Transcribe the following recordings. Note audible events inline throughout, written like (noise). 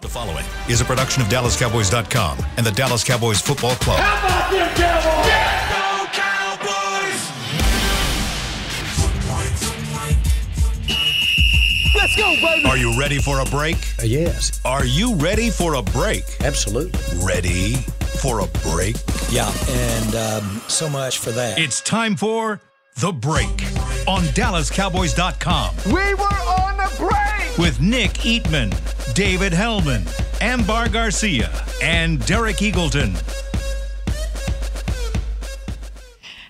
The following is a production of DallasCowboys.com and the Dallas Cowboys Football Club. How about them Cowboys? Yeah, go Cowboys! Let's go, baby. Are you ready for a break? Uh, yes, Are you ready for a break? absolutely. Ready for a break? Yeah, and um, so much for that. It's time for The Break on DallasCowboys.com We were on a break. with Nick Eatman, David Helman, Ambar Garcia, and Derek Eagleton.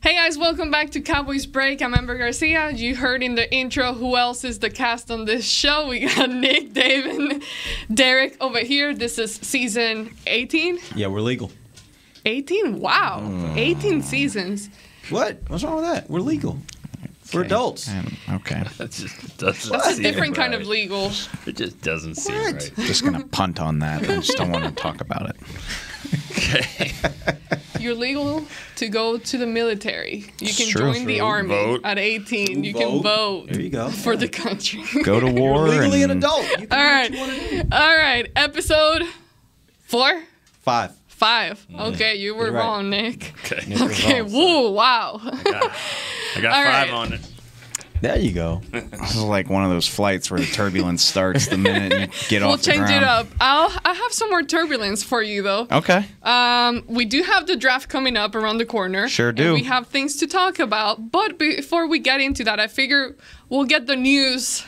Hey guys, welcome back to Cowboys Break. I'm Amber Garcia. You heard in the intro who else is the cast on this show. We got (laughs) Nick, David, Derek over here. This is season 18. Yeah, we're legal. 18? Wow. 18 seasons. What? What's wrong with that? We're legal. We're adults. Um, okay. (laughs) That just doesn't That's a seem different kind right. of legal. It just doesn't seem What? right. Just gonna punt on that. I just don't want to talk about it. Okay. You're legal to go to the military. You can true. join the True. army Vote. at 18. You Vote. can vote There you go. for the country. Go to war. Legally an and- adult. You can All do right. what you want to do. All right. Episode four? Five. Five. Okay, you were right. wrong, Nick. (laughs) Okay. Okay, woo, wow. I got All five right. on it. There you go. (laughs) This is like one of those flights where the turbulence starts the minute you get off. We'll off the change it up. I'll I have some more turbulence for you though. Okay. Um, we do have the draft coming up around the corner. Sure and do. we have things to talk about. But before we get into that, I figure we'll get the news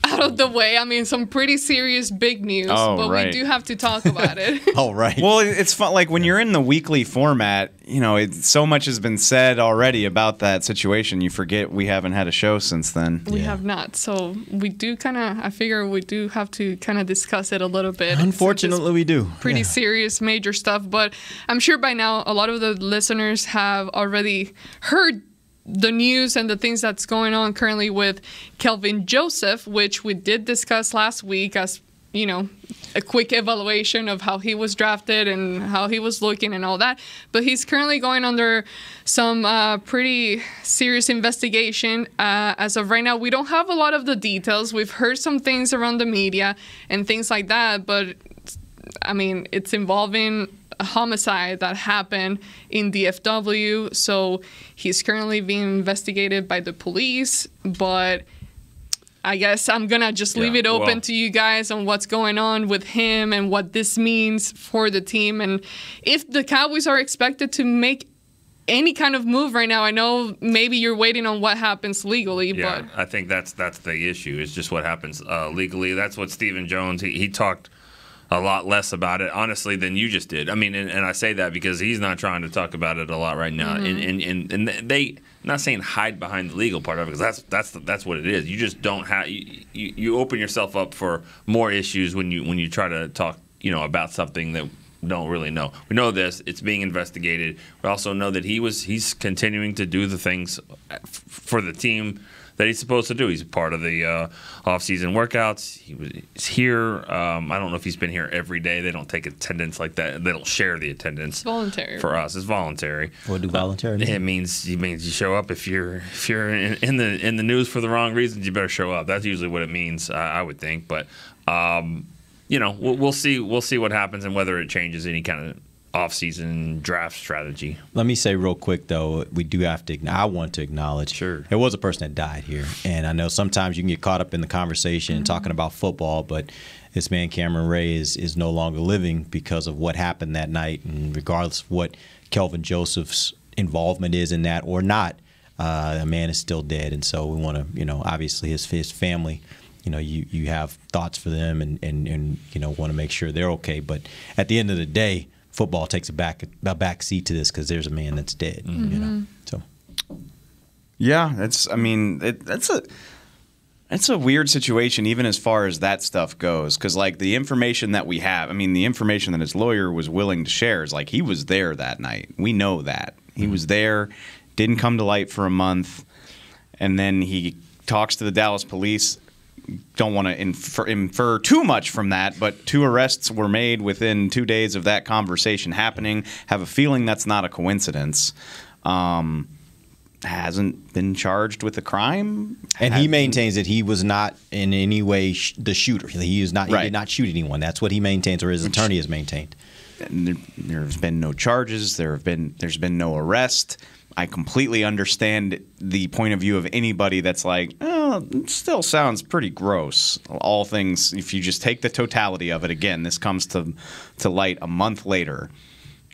(laughs) out of the way. I mean, some pretty serious big news, Oh, but we do have to talk about it. All (laughs) oh, right. Well, it's fun. Like when you're in the weekly format, you know, it, so much has been said already about that situation. You forget we haven't had a show since then. we have not. So we do kind of. I figure we do have to kind of discuss it a little bit. Unfortunately, we do. pretty Yeah. serious major stuff but i'm sure by now a lot of the listeners have already heard the news and the things that's going on currently with kelvin joseph which we did discuss last week as you know a quick evaluation of how he was drafted and how he was looking and all that. But he's currently going under some uh, pretty serious investigation uh, as of right now. We don't have a lot of the details. We've heard some things around the media and things like that but I mean, it's involving a homicide that happened in DFW. So he's currently being investigated by the police. But I guess I'm going to just leave Yeah, it open well- to you guys on what's going on with him and what this means for the team. And if the Cowboys are expected to make any kind of move right now, I know maybe you're waiting on what happens legally, Yeah, but I think that's that's the issue. Is just what happens uh, legally. That's what Stephen Jones he, he talked a lot less about it, honestly, than you just did. I mean, and, and I say that because he's not trying to talk about it a lot right now. And, mm-hmm. and and and they I'm not saying hide behind the legal part of it because that's that's that's what it is. You just don't have you, you, you open yourself up for more issues when you when you try to talk you know about something that don't really know. We know this; it's being investigated. We also know that he was he's continuing to do the things uh, f- for the team that he's supposed to do. He's part of the uh, off-season workouts. He was he's here. Um, I don't know if he's been here every day. They don't take attendance like that. They don't share the attendance It's voluntary. for us. It's voluntary. What do voluntary mean? It means it means you show up if you're if you're in, in the in the news for the wrong reasons. You better show up. That's usually what it means. I, I would think, but um, you know we'll, we'll see we'll see what happens and whether it changes any kind of off-season draft strategy. Let me say real quick though, we do have to. I want to acknowledge. Sure. There was a person that died here, and I know sometimes you can get caught up in the conversation and talking about football, but this man Cameron Ray is is no longer living because of what happened that night, and regardless of what Kelvin Joseph's involvement is in that or not, uh, a man is still dead, and so we want to, you know, obviously his his family. You know, you, you have thoughts for them, and, and, and you know want to make sure they're okay. But at the end of the day, football takes a back a back seat to this because there's a man that's dead. You mm-hmm. know, so Yeah, that's. I mean, it, that's a. It's a weird situation, even as far as that stuff goes, because like the information that we have, I mean, the information that his lawyer was willing to share is like he was there that night. We know that he was mm-hmm. there, didn't come to light for a month, and then he talks to the Dallas police. Don't want to infer, infer too much from that, but two arrests were made within two days of that conversation happening. Have a feeling that's not a coincidence. Um, hasn't been charged with a crime. And he maintains that he was not in any way sh- the shooter. He is not. He Right. did not shoot anyone. That's what he maintains, or his attorney has maintained. and there, there's been no charges. There have been there's been no arrest. I completely understand the point of view of anybody that's like, oh, still sounds pretty gross. All things, if you just take the totality of it, again, this comes to to light a month later.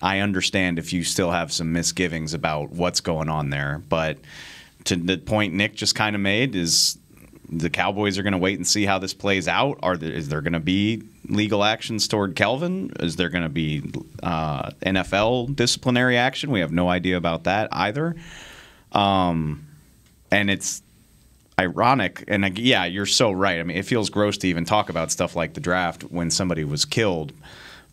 I understand if you still have some misgivings about what's going on there, but to the point Nick just kind of made is the Cowboys are going to wait and see how this plays out. Are there, is there going to be legal actions toward Kelvin? Is there going to be uh, NFL disciplinary action? We have no idea about that either. Um, and it's ironic, and yeah, you're so right. I mean, it feels gross to even talk about stuff like the draft when somebody was killed.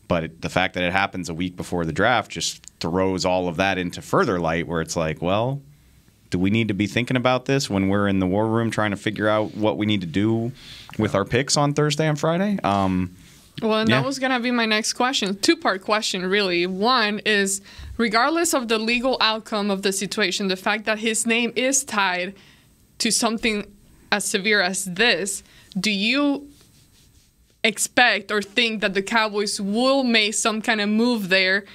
But it, the fact that it happens a week before the draft just throws all of that into further light, where it's like, well, do we need to be thinking about this when we're in the war room trying to figure out what we need to do with our picks on Thursday and Friday? Um, Well, and Yeah. that was going to be my next question. Two part question, really. One is regardless of the legal outcome of the situation, the fact that his name is tied to something as severe as this, do you expect or think that the Cowboys will make some kind of move there?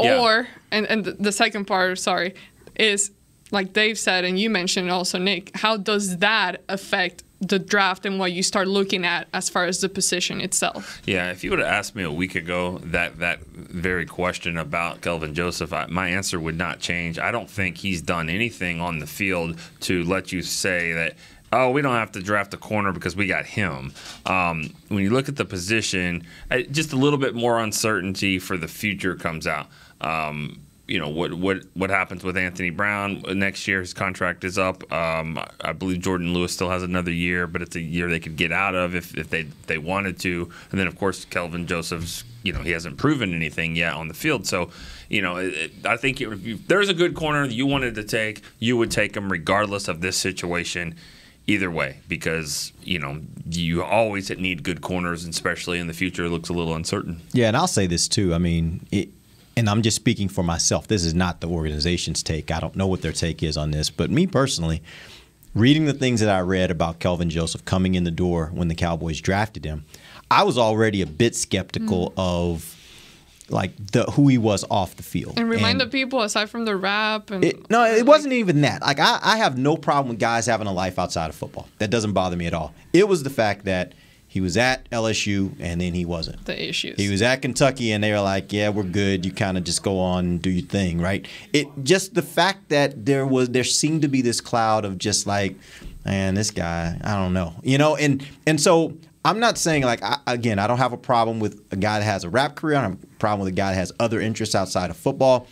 Yeah. Or, and, and the- the second part, sorry, is like Dave said, and you mentioned also, Nick, how does that affect the draft and what you start looking at as far as the position itself? Yeah, if you would have asked me a week ago that that very question about Kelvin Joseph, I, my answer would not change. I don't think he's done anything on the field to let you say that. Oh, we don't have to draft a corner because we got him. Um, when you look at the position, just a little bit more uncertainty for the future comes out. Um, you know what what what happens with Anthony Brown next year? His contract is up. Um, I believe Jourdan Lewis still has another year, but it's a year they could get out of if, if they they wanted to. And then of course Kelvin Joseph's you know he hasn't proven anything yet on the field. So you know it, it- I think if there's a good corner that you wanted to take, you would take him regardless of this situation. Either way, because you know you always need good corners, and especially in the future, it looks a little uncertain. Yeah, and I'll say this too. I mean, it, and I'm just speaking for myself. This is not the organization's take. I don't know what their take is on this, but me personally, reading the things that I read about Kelvin Joseph coming in the door when the Cowboys drafted him, I was already a bit skeptical mm. of like the who he was off the field. And remind the people, aside from the rap and It, no, it wasn't even that. Like I, I have no problem with guys having a life outside of football. That doesn't bother me at all. It was the fact that he was at LSU and then he wasn't. the issues. He was at Kentucky and they were like, "Yeah, we're good. You kind of just go on and do your thing, right?" It just the fact that there was there seemed to be this cloud of just like, man, this guy, I don't know, you know, and and so I'm not saying like I, again, I don't have a problem with a guy that has a rap career. I don't have a problem with a guy that has other interests outside of football.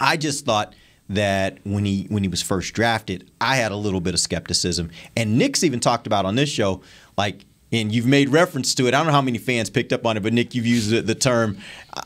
I just thought that when he when he was first drafted, I had a little bit of skepticism. And Nick's even talked about on this show, like, and you've made reference to it. I don't know how many fans picked up on it, but Nick, you've used the, the term.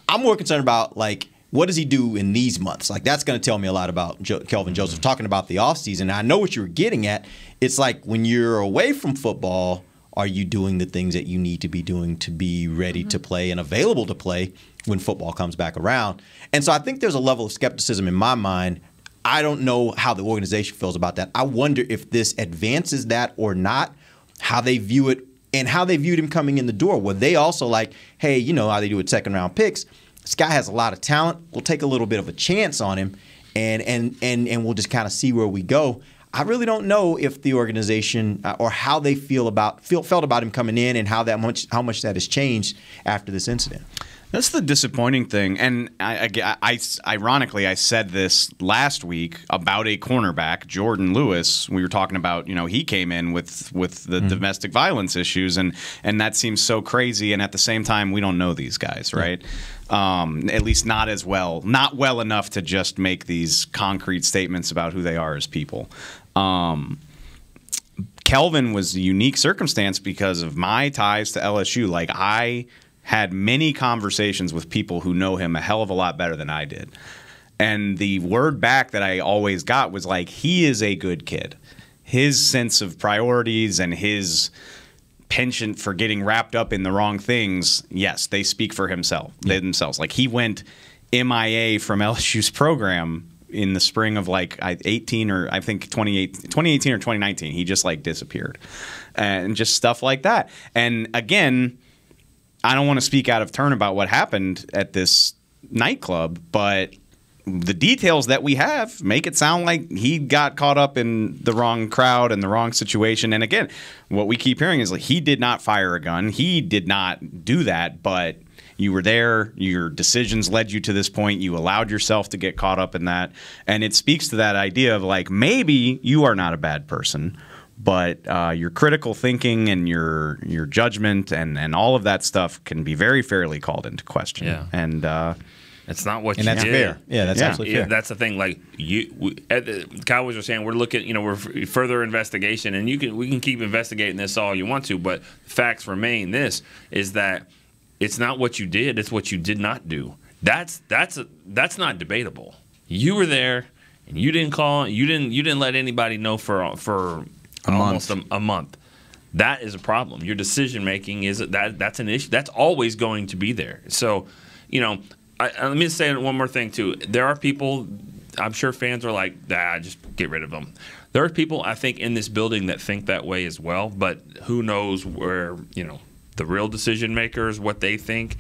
I'm more concerned about like what does he do in these months? Like that's going to tell me a lot about jo- Kelvin Joseph. Talking about the offseason, I know what you were getting at. It's like when you're away from football, are you doing the things that you need to be doing to be ready to mm-hmm. play and available to play when football comes back around? And so I think there's a level of skepticism in my mind. I don't know how the organization feels about that. I wonder if this advances that or not, how they view it and how they viewed him coming in the door. Were they also like, hey, you know how they do with second round picks? This guy has a lot of talent. We'll take a little bit of a chance on him and and and and we'll just kind of see where we go. I really don't know if the organization uh, or how they feel about feel felt about him coming in and how that much how much that has changed after this incident. That's the disappointing thing, and I, I, I- ironically, I said this last week about a cornerback, Jourdan Lewis. We were talking about, you know, he came in with with the domestic violence issues, and and that seems so crazy. And at the same time, we don't know these guys, right? Um, at least not as well, not well enough to just make these concrete statements about who they are as people. Um, Kelvin was a unique circumstance because of my ties to LSU. Like I had many conversations with people who know him a hell of a lot better than I did. And the word back that I always got was like he is a good kid. His sense of priorities and his penchant for getting wrapped up in the wrong things, yes, they speak for himself. They themselves. Like he went MIA from (laughs) LSU's program in the spring of like 18 or I think 2018 or 2019. He just like disappeared. And just stuff like that. And again, I don't want to speak out of turn about what happened at this nightclub, but the details that we have make it sound like he got caught up in the wrong crowd and the wrong situation. And again, what we keep hearing is like he did not fire a gun. He did not do that, but you were there, your decisions led you to this point, you allowed yourself to get caught up in that. And it speaks to that idea of like maybe you are not a bad person but uh, your critical thinking and your your judgment and, and all of that stuff can be very fairly called into question. Yeah. And uh, It's not what And you that's did. fair. Yeah, that's Yeah. absolutely Yeah, fair. that's the thing. Like you, we, at the Cowboys are saying, we're looking. You know, we're f- further investigation, and you can we can keep investigating this all you want to, but facts remain. This is that it's not what you did; it's what you did not do. That's that's a, that's not debatable. You were there, and you didn't call. You didn't you didn't let anybody know for for almost a, a month. That is a problem. Your decision making is that that's an issue. That's always going to be there. So, you know, I- let me say one more thing too. There are people. I'm sure fans are like, ah, just get rid of them. There are people I think in this building that think that way as well. But who knows where you know the real decision makers what they think.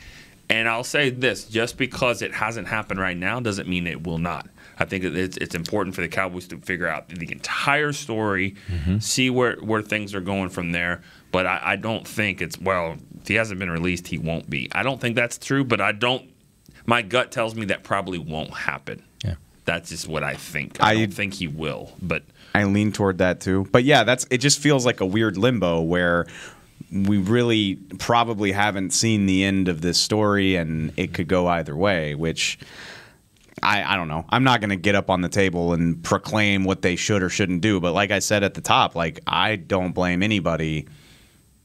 And I'll say this: just because it hasn't happened right now doesn't mean it will not. I think it's, it's important for the Cowboys to figure out the entire story, mm-hmm. see where, where things are going from there. But I, I don't think it's well. If he hasn't been released, he won't be. I don't think that's true. But I don't. My gut tells me that probably won't happen. Yeah. That's just what I think. I, I- don't think he will. But I lean toward that too. But yeah, that's it. Just feels like a weird limbo where we really probably haven't seen the end of this story, and it could go either way. Which I, I don't know. I'm not going to get up on the table and proclaim what they should or shouldn't do. But like I said at the top, like I don't blame anybody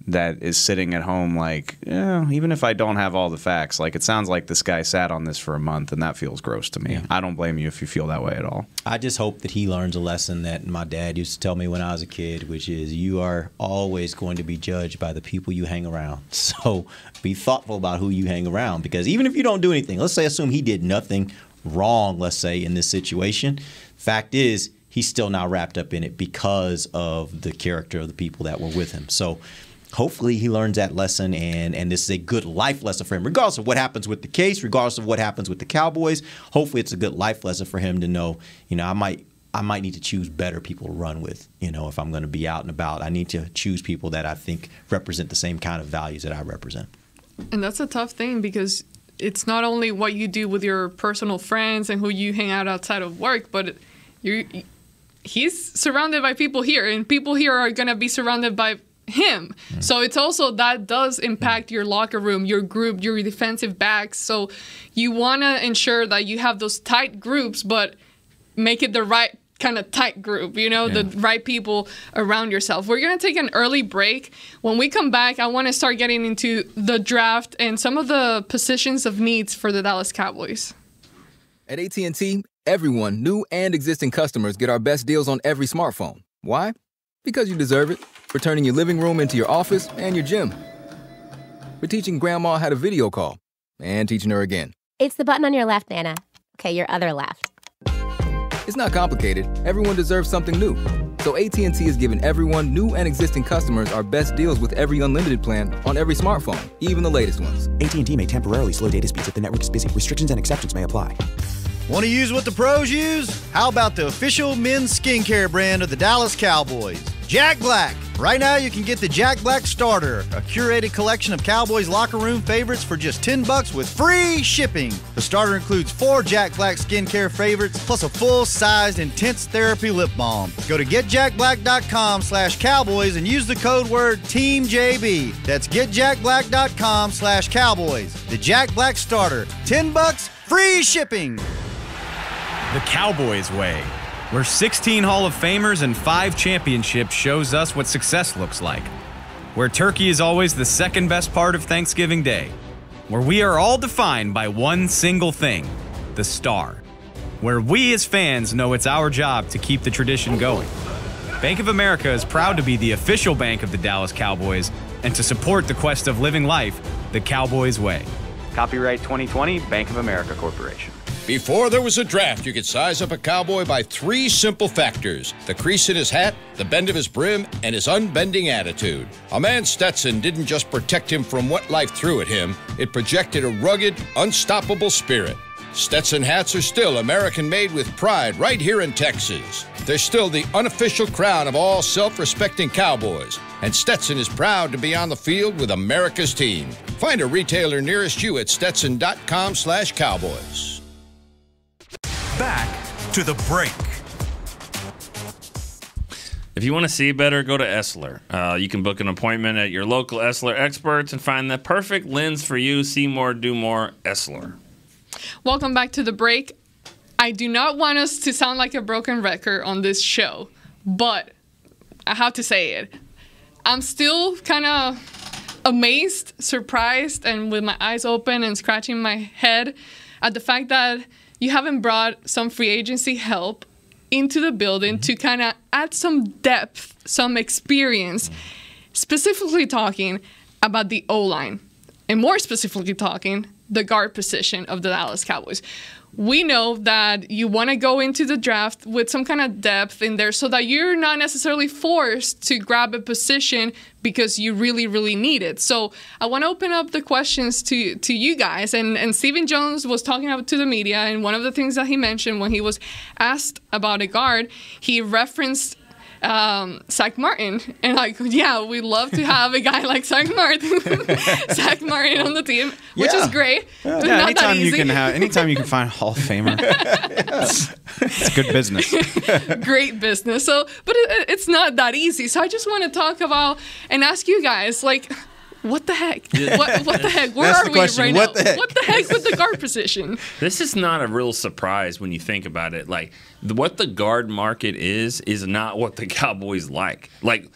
that is sitting at home like, yeah, even if I don't have all the facts, like it sounds like this guy sat on this for a month and that feels gross to me. I don't blame you if you feel that way at all. I just hope that he learns a lesson that my dad used to tell me when I was a kid, which is you are always going to be judged by the people you hang around. (laughs) So be thoughtful about who you hang around because even if you don't do anything, let's say assume he did nothing wrong, let's say in this situation, fact is he's still now wrapped up in it because of the character of the people that were with him. So hopefully he learns that lesson and and this is a good life lesson for him. Regardless of what happens with the case regardless of what happens with the cowboys hopefully it's a good life lesson for him to know you know i might i might need to choose better people to run with you know if i'm going to be out and about. I need to choose people that i think represent the same kind of values that i represent. And that's a tough thing because it's not only what you do with your personal friends and who you hang out outside of work, but you he's surrounded by people here and people here are going to be surrounded by him. Mm. So it's also that does impact your locker room, your group, your defensive backs. So you want to ensure that you have those tight groups but make it the right kind of tight group, you know, the right people around yourself. We're going to take an early break. When we come back, I want to start getting into the draft and some of the positions of needs for the Dallas Cowboys. At AT&T, everyone, new and existing customers, get our best deals on every smartphone. Why? Because you deserve it. For turning your living room into your office and your gym. For teaching grandma how to video call and teaching her again. It's the button on your left, Nana. Okay, your other left. It's not complicated. Everyone deserves something new. So AT&T is giving everyone, new and existing customers, our best deals with every unlimited plan on every smartphone, even the latest ones. AT&T may temporarily slow data speeds if the network is busy. Restrictions and exceptions may apply. Want to use what the pros use? How about the official men's skincare brand of the Dallas Cowboys? Jack Black. Right now, you can get the Jack Black Starter, a curated collection of Cowboys locker room favorites for just 10 bucks with free shipping. The starter includes four Jack Black skincare favorites plus a full-sized intense therapy lip balm. Go to getjackblack.com slash cowboys and use the code word TEAMJB. That's getjackblack.com slash cowboys. The Jack Black Starter. 10 bucks, free shipping. The Cowboys way, where 16 Hall of Famers and 5 championships shows us what success looks like. Where turkey is always the second best part of Thanksgiving Day. Where we are all defined by one single thing the star. Where we as fans know it's our job to keep the tradition going. Bank of America is proud to be the official bank of the Dallas Cowboys and to support the quest of living life the Cowboys way. Copyright 2020 Bank of America Corporation. Before there was a draft, you could size up a cowboy by three simple factors the crease in his hat, the bend of his brim, and his unbending attitude. A man Stetson didn't just protect him from what life threw at him, it projected a rugged, unstoppable spirit. Stetson hats are still American made with pride right here in Texas. They're still the unofficial crown of all self respecting cowboys, and Stetson is proud to be on the field with America's team. Find a retailer nearest you at stetson.com slash cowboys. Back to the break. If you want to see better, go to Essilor. Uh, you can book an appointment at your local Essilor experts and find the perfect lens for you. See more, do more, Essilor. Welcome back to the break. I do not want us to sound like a broken record on this show, but I have to say it. I'm still kind of amazed, surprised, and with my eyes open and scratching my head at the fact that you haven't brought some free agency help into the building to mm-hmm. kind of add some depth, some experience, specifically talking about the O line, and more specifically talking the guard position of the Dallas Cowboys. We know that you want to go into the draft with some kind of depth in there so that you're not necessarily forced to grab a position because you really, really need it. So I want to open up the questions to to you guys. And and Stephen Jones was talking about to the media, and one of the things that he mentioned when he was asked about a guard, he referenced um, Zach Martin. And like, yeah, we love to have a guy like Zach Martin, (laughs) Zach Martin on the team, which Yeah. is great. Yeah, But not that anytime you can have, anytime you can find a Hall of Famer, (laughs) it's, it's good business. (laughs) great business. So, but it, it's not that easy. So I just want to talk about and ask you guys, like, what the heck? What, what the heck? Where That's are we question. right What now? the? What the heck with the guard position? (laughs) This is not a real surprise when you think about it. Like what the guard market is is not what the Cowboys like. Like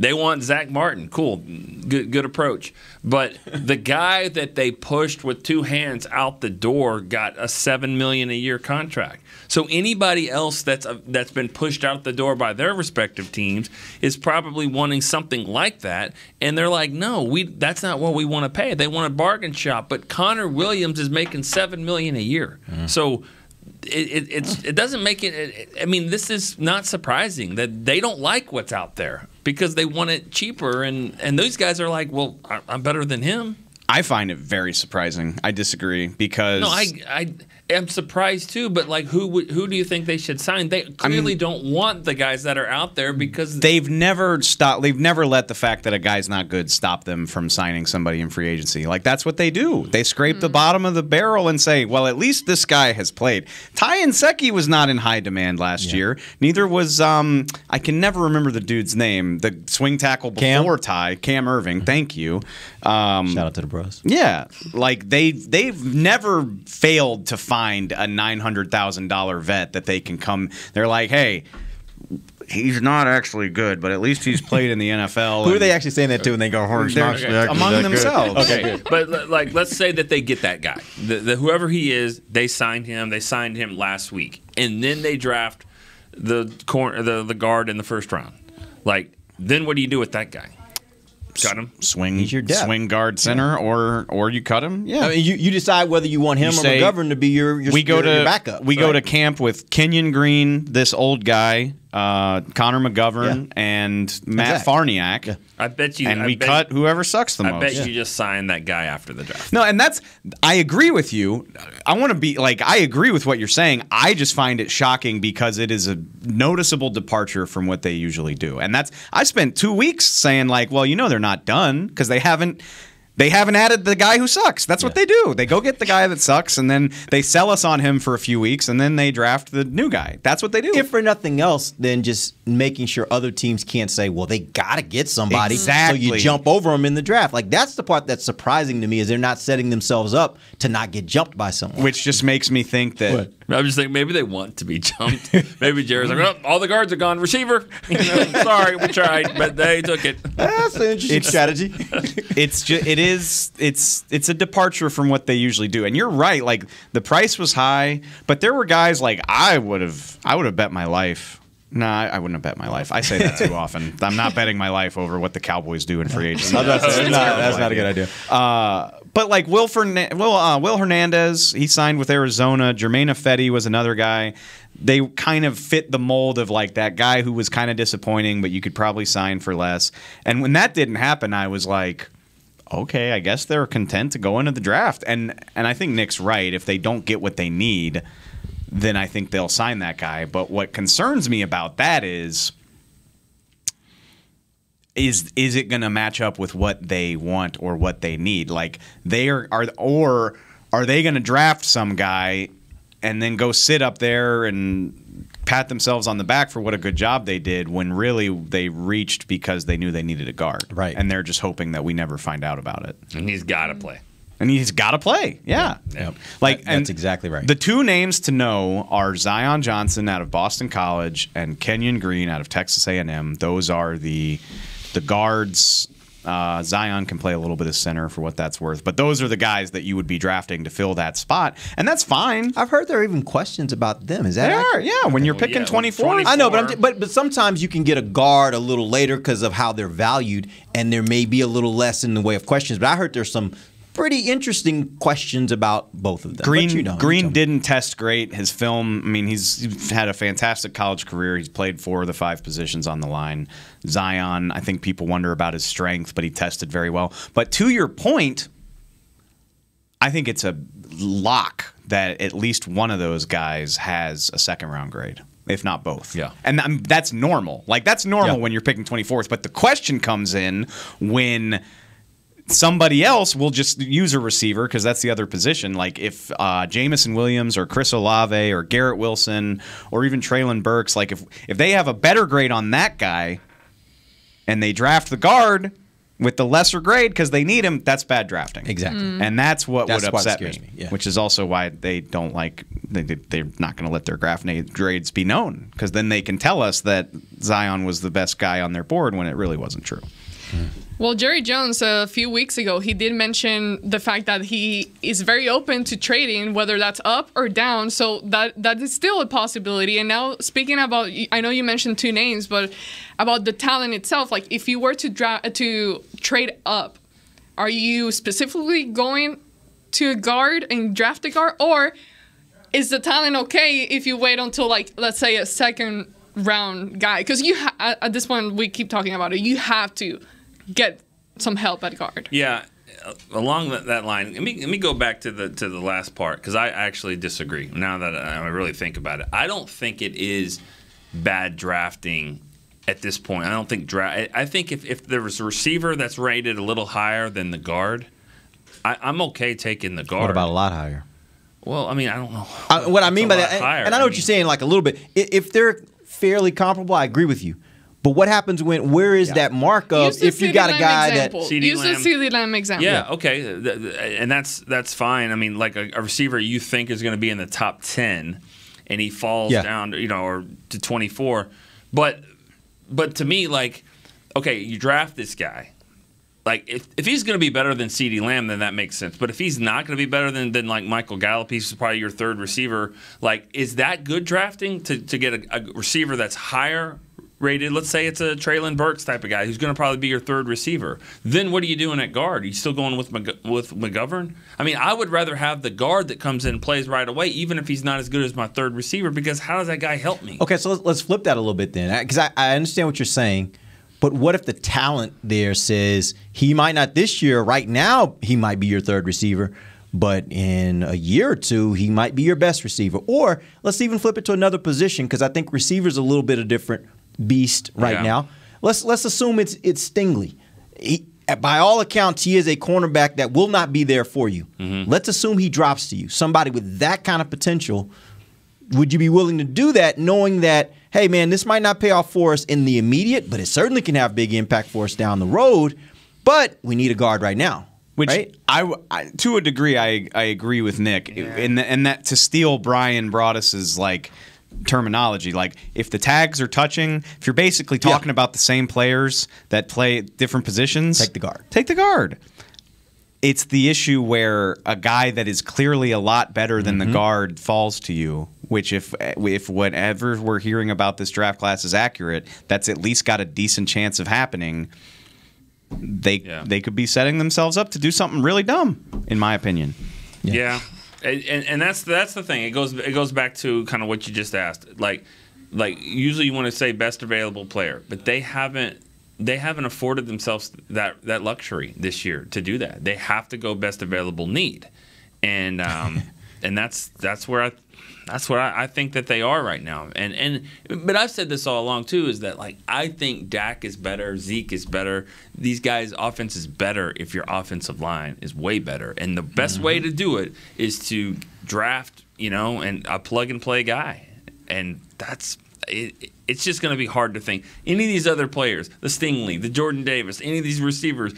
they want Zach Martin. Cool, good good approach. But the (laughs) guy that they pushed with two hands out the door got a seven million a year contract. So anybody else that's uh, that's been pushed out the door by their respective teams is probably wanting something like that, and they're like, no, we that's not what we want to pay. They want a bargain shop. But Connor Williams is making seven million a year. So it, it, it's, it doesn't make it, it. I mean, this is not surprising that they don't like what's out there because they want it cheaper, and and those guys are like, well, I'm better than him. I find it very surprising. I disagree because No, I I am surprised too. But like, who who do you think they should sign? They clearly don't want the guys that are out there because they've never stopped. They've never let the fact that a guy's not good stop them from signing somebody in free agency. Like that's what they do. They scrape the bottom of the barrel and say, "Well, at least this guy has played." Ty Nsekhe was not in high demand last year. Neither was um. I can never remember the dude's name. The swing tackle before Ty, Cam Erving. Thank you. Um, Shout out to the bros. Yeah, like they they've never failed to find a nine hundred thousand dollar vet that they can come. They're like, hey. He's not actually good, but at least he's played in the NFL. Who are they actually saying that to when they go, "Oh, he's They're not actually that good, among that good." themselves. Okay, but like, let's say that they get that guy, the, the, whoever he is, they signed him. They signed him last week, and then they draft the corner, the the guard in the first round. Like, then what do you do with that guy? Cut him. swing your depth. swing guard center, or or you cut him. Yeah, I mean, you, you decide whether you want him You or say, McGovern to be your, your, we go your, to your backup. we go right? to camp with Kenyon Green, this old guy, uh, Connor McGovern, and Matt Exactly. Farniok. I bet you. And I we bet- cut whoever sucks the I most. I bet you just signed that guy after the draft. No, and that's I agree with you. I want to be like I agree with what you're saying. I just find it shocking because it is a noticeable departure from what they usually do. And that's I spent 2 weeks saying like, well, you know they're not done because they haven't they haven't added the guy who sucks. That's what they do. They go get the guy that sucks and then they sell us on him for a few weeks and then they draft the new guy. That's what they do. if for nothing else, then just making sure other teams can't say, "Well, they got to get somebody," so you jump over them in the draft. Like that's the part that's surprising to me is they're not setting themselves up to not get jumped by someone. Which just makes me think that I'm just thinking maybe they want to be jumped. maybe Jerry's like, oh, all the guards are gone. Receiver. You know, sorry, we tried, but they took it. That's an interesting It's- strategy. it's just it is it's it's a departure from what they usually do and you're right like the price was high but there were guys like i would have i would have bet my life no I, I wouldn't have bet my life i say that too often i'm not betting my life over what the cowboys do in free (laughs) agency No, that's- that's not- that's not a good idea. uh, But like Will Fernan- Will uh, Will Hernandez, he signed with Arizona. Germain Ifedi was another guy. They kind of fit the mold of like that guy who was kind of disappointing, but you could probably sign for less. And when that didn't happen, I was like, okay, I guess they're content to go into the draft. And and I think Nick's right. If they don't get what they need, then I think they'll sign that guy. But what concerns me about that is is is it going to match up with what they want or what they need? Like they are are or are they going to draft some guy and then go sit up there and pat themselves on the back for what a good job they did when really they reached because they knew they needed a guard. Right. And they're just hoping that we never find out about it. And he's got to play. And he's got to play. Yeah. Yep. Like That- that's and exactly right. The two names to know are Zion Johnson out of Boston College and Kenyon Green out of Texas A&M. Those are the the guards. Uh, Zion can play a little bit of center for what that's worth, but those are the guys that you would be drafting to fill that spot, and that's fine. I've heard there are even questions about them. Is that They accurate? are, yeah. When you're picking 24, I know, but I'm, but but sometimes you can get a guard a little later because of how they're valued, and there may be a little less in the way of questions. But I heard there's some pretty interesting questions about both of them. Green you know, Green didn't test great. His film, I mean, he's he's had a fantastic college career. He's played four of the five positions on the line. Zion, I think people wonder about his strength, but he tested very well. But to your point, I think it's a lock that at least one of those guys has a second round grade. If not both, yeah, and um, that's normal. Like that's normal when you're picking 24th. But the question comes in when somebody else will just use a receiver because that's the other position. Like if uh, Jameson Williams or Chris Olave or Garrett Wilson or even Treylon Burks, like if if they have a better grade on that guy and they draft the guard with the lesser grade because they need him, that's bad drafting. Exactly. Mm. And that's what That's would upset scares me. me, yeah. Which is also why they don't like they, they're not going to let their draft na- grades be known because then they can tell us that Zion was the best guy on their board when it really wasn't true. Well, Jerry Jones, a few weeks ago, he did mention the fact that he is very open to trading, whether that's up or down. So that that is still a possibility. And now, speaking about, I know you mentioned two names, but about the talent itself, like if you were to dra- to trade up, are you specifically going to a guard and draft a guard, or is the talent okay if you wait until like let's say a second round guy? Because you ha- at at this point we keep talking about it, you have to get some help at guard. Yeah, uh, along that, that line, let me let me go back to the to the last part because I actually disagree. Now that I really think about it, I don't think it is bad drafting at this point. I don't think draft. I think if if there was a receiver that's rated a little higher than the guard, I, I'm okay taking the guard. What about a lot higher? Well, I mean, I don't know. I, what I mean by that, and, higher. and I know I what you're saying, like a little bit. If they're fairly comparable, I agree with you. But what happens when? Where is that mark of Use the if you got a Lamb guy example. that use the CeeDee Lamb example. Yeah, okay, Th- th- and that's that's fine. I mean, like a, a receiver you think is going to be in the top ten, and he falls Yeah. down, you know, or to twenty four, but but to me, like, okay, you draft this guy. Like if, if he's going to be better than CeeDee Lamb, then that makes sense. But if he's not going to be better than, than like Michael Gallup, he's probably your third receiver. Like, is that good drafting to, to get a, a receiver that's higher rated? Let's say it's a Treylon Burks type of guy who's going to probably be your third receiver. Then what are you doing at guard? Are you still going with McG- with McGovern? I mean, I would rather have the guard that comes in and plays right away, even if he's not as good as my third receiver, because how does that guy help me? Okay, so let's, let's flip that a little bit then, because I, I understand what you're saying. But what if the talent there says he might not this year, right now, he might be your third receiver, but in a year or two, he might be your best receiver? Or let's even flip it to another position, because I think receiver's a little bit of different beast right Yeah. now. Let's let's assume it's it's Stingley. He, uh, by all accounts, he is a cornerback that will not be there for you. Mm-hmm. Let's assume he drops to you. Somebody with that kind of potential would you be willing to do that knowing that hey man this might not pay off for us in the immediate but it certainly can have big impact for us down the road but we need a guard right now Which I, w- I- to a degree, I I agree with Nick, in the, and that to steal Bryan Broaddus's like terminology, like if the tags are touching, if you're basically talking about the same players that play different positions, take the guard. Take the guard. It's the issue where a guy that is clearly a lot better than Mm-hmm. the guard falls to you. Which, if if whatever we're hearing about this draft class is accurate, that's at least got a decent chance of happening they they could be setting themselves up to do something really dumb, in my opinion. Yeah, And, and and that's that's the thing. It goes it goes back to kind of what you just asked. Like like usually you want to say best available player, but they haven't they haven't afforded themselves that that luxury this year to do that. They have to go best available need, and um, (laughs) and that's that's where I that's what I, I think that they are right now. And and but I've said this all along too is that like I think Dak is better, Zeke is better. These guys' offense is better if your offensive line is way better. And the best way mm-hmm. to do it is to draft, you know, and a plug and play guy. And that's it, it's just going to be hard to think any of these other players, the Stingley, the Jordan Davis, any of these receivers.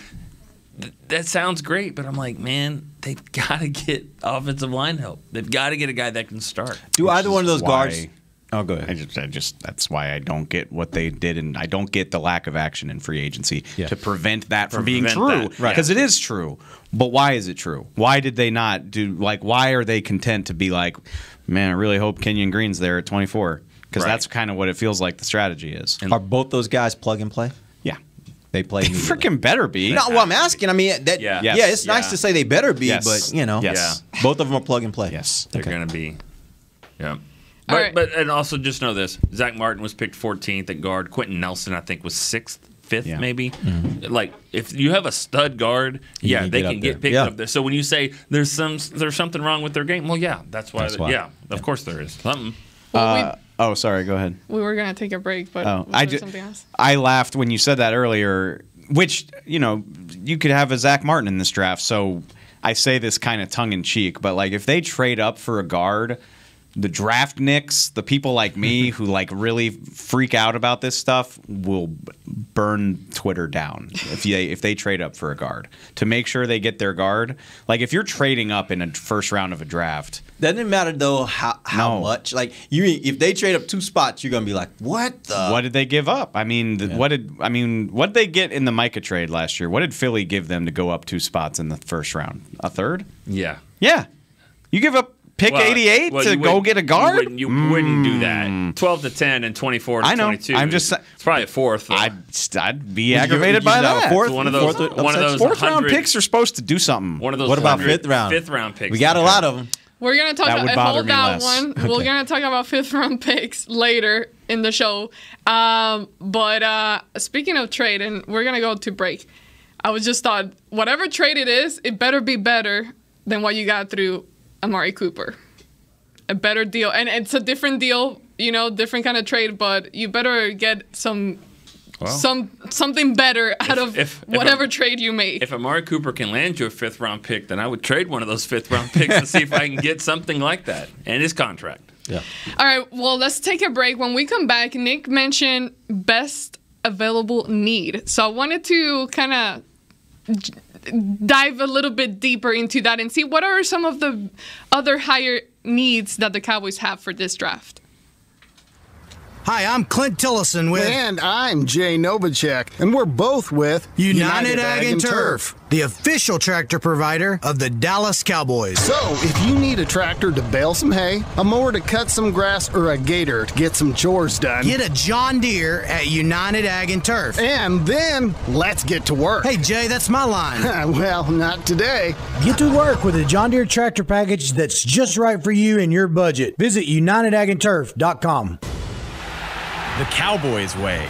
Th- that sounds great, but I'm like, man, they've (laughs) got to get offensive line help. They've got to get a guy that can start. Do either one of those Why- guards? Oh, go ahead. I just, I just, that's why I don't get what they did, and I don't get the lack of action in free agency to prevent that from being true. that, right. Because it is true. But why is it true? Why did they not do, like, why are they content to be like, man, I really hope Kenyon Green's there at 24? Because Right. that's kind of what it feels like the strategy is. Are both those guys plug and play? Yeah. They play. They freaking better be. No, well, I'm asking. I mean, that, Yeah. yeah, Yes. it's nice Yeah. to say they better be, Yes. but you know, Yes. both of them are plug and play. Yes, They're Okay. going to be. Yeah. All But, right. but and also just know this: Zach Martin was picked 14th at guard. Quenton Nelson, I think, was sixth, fifth, maybe. Like if you have a stud guard, You yeah, they get can get picked Yeah. up there. So when you say there's some there's something wrong with their game, well, yeah, that's why. That's why. Yeah, of course there is something. Uh, oh, sorry. Go ahead. We were gonna take a break, but Oh, I there ju- something else? I laughed when you said that earlier, which, you know, you could have a Zach Martin in this draft. So I say this kind of tongue in cheek, but like if they trade up for a guard, the draftniks, the people like me (laughs) who like really freak out about this stuff will burn Twitter down if they if they trade up for a guard to make sure they get their guard. Like if you're trading up in a first round of a draft, Doesn't it matter though how how No. much? Like you, if they trade up two spots, you're gonna be like, what the? what did they give up? I mean, th- what did I mean? What did they get in the Micah trade last year? What did Philly give them to go up two spots in the first round? A third? Yeah. Yeah, you give up pick Well, 88 well, to go get a guard. You wouldn't, you wouldn't do that. Mm. 12 to 10 and 24 to I know. 22. I'm just It's probably a fourth. though. I'd, I'd be Would you- aggravated would you by that. fourth? One of those. Fourth- one of those. Fourth round picks are supposed to do something. One of those. What about fifth round? Fifth round picks. we got a lot of them. We're gonna talk That about would bother hold me that less. one. (laughs) We're gonna talk about fifth round picks later in the show. Um, but uh, speaking of trade, and we're gonna go to break. I was just thought whatever trade it is, it better be better than what you got through Amari Cooper. A better deal, and it's a different deal, you know, different kind of trade. But you better get some. Well. some something better out of if- if whatever a- trade you make. If Amari Cooper can land you a fifth round pick, then I would trade one of those fifth round picks and see if I can get (laughs) something like that and his contract. Yeah. All right, well, let's take a break. When we come back, Nick mentioned best available need. So I wanted to kind of dive a little bit deeper into that and see what are some of the other higher needs that the Cowboys have for this draft. Hi, I'm Clint Tillison with And I'm Jay Novacek, and we're both with United, Ag and Turf, the official tractor provider of the Dallas Cowboys. So, if you need a tractor to bale some hay, a mower to cut some grass, or a gator to get some chores done, Get a John Deere at United Ag and Turf. and then let's get to work. Hey, Jay, that's my line. (laughs) well, not today. Get to work with a John Deere tractor package that's just right for you and your budget. Visit UnitedAgAndTurf.com. The Cowboys way,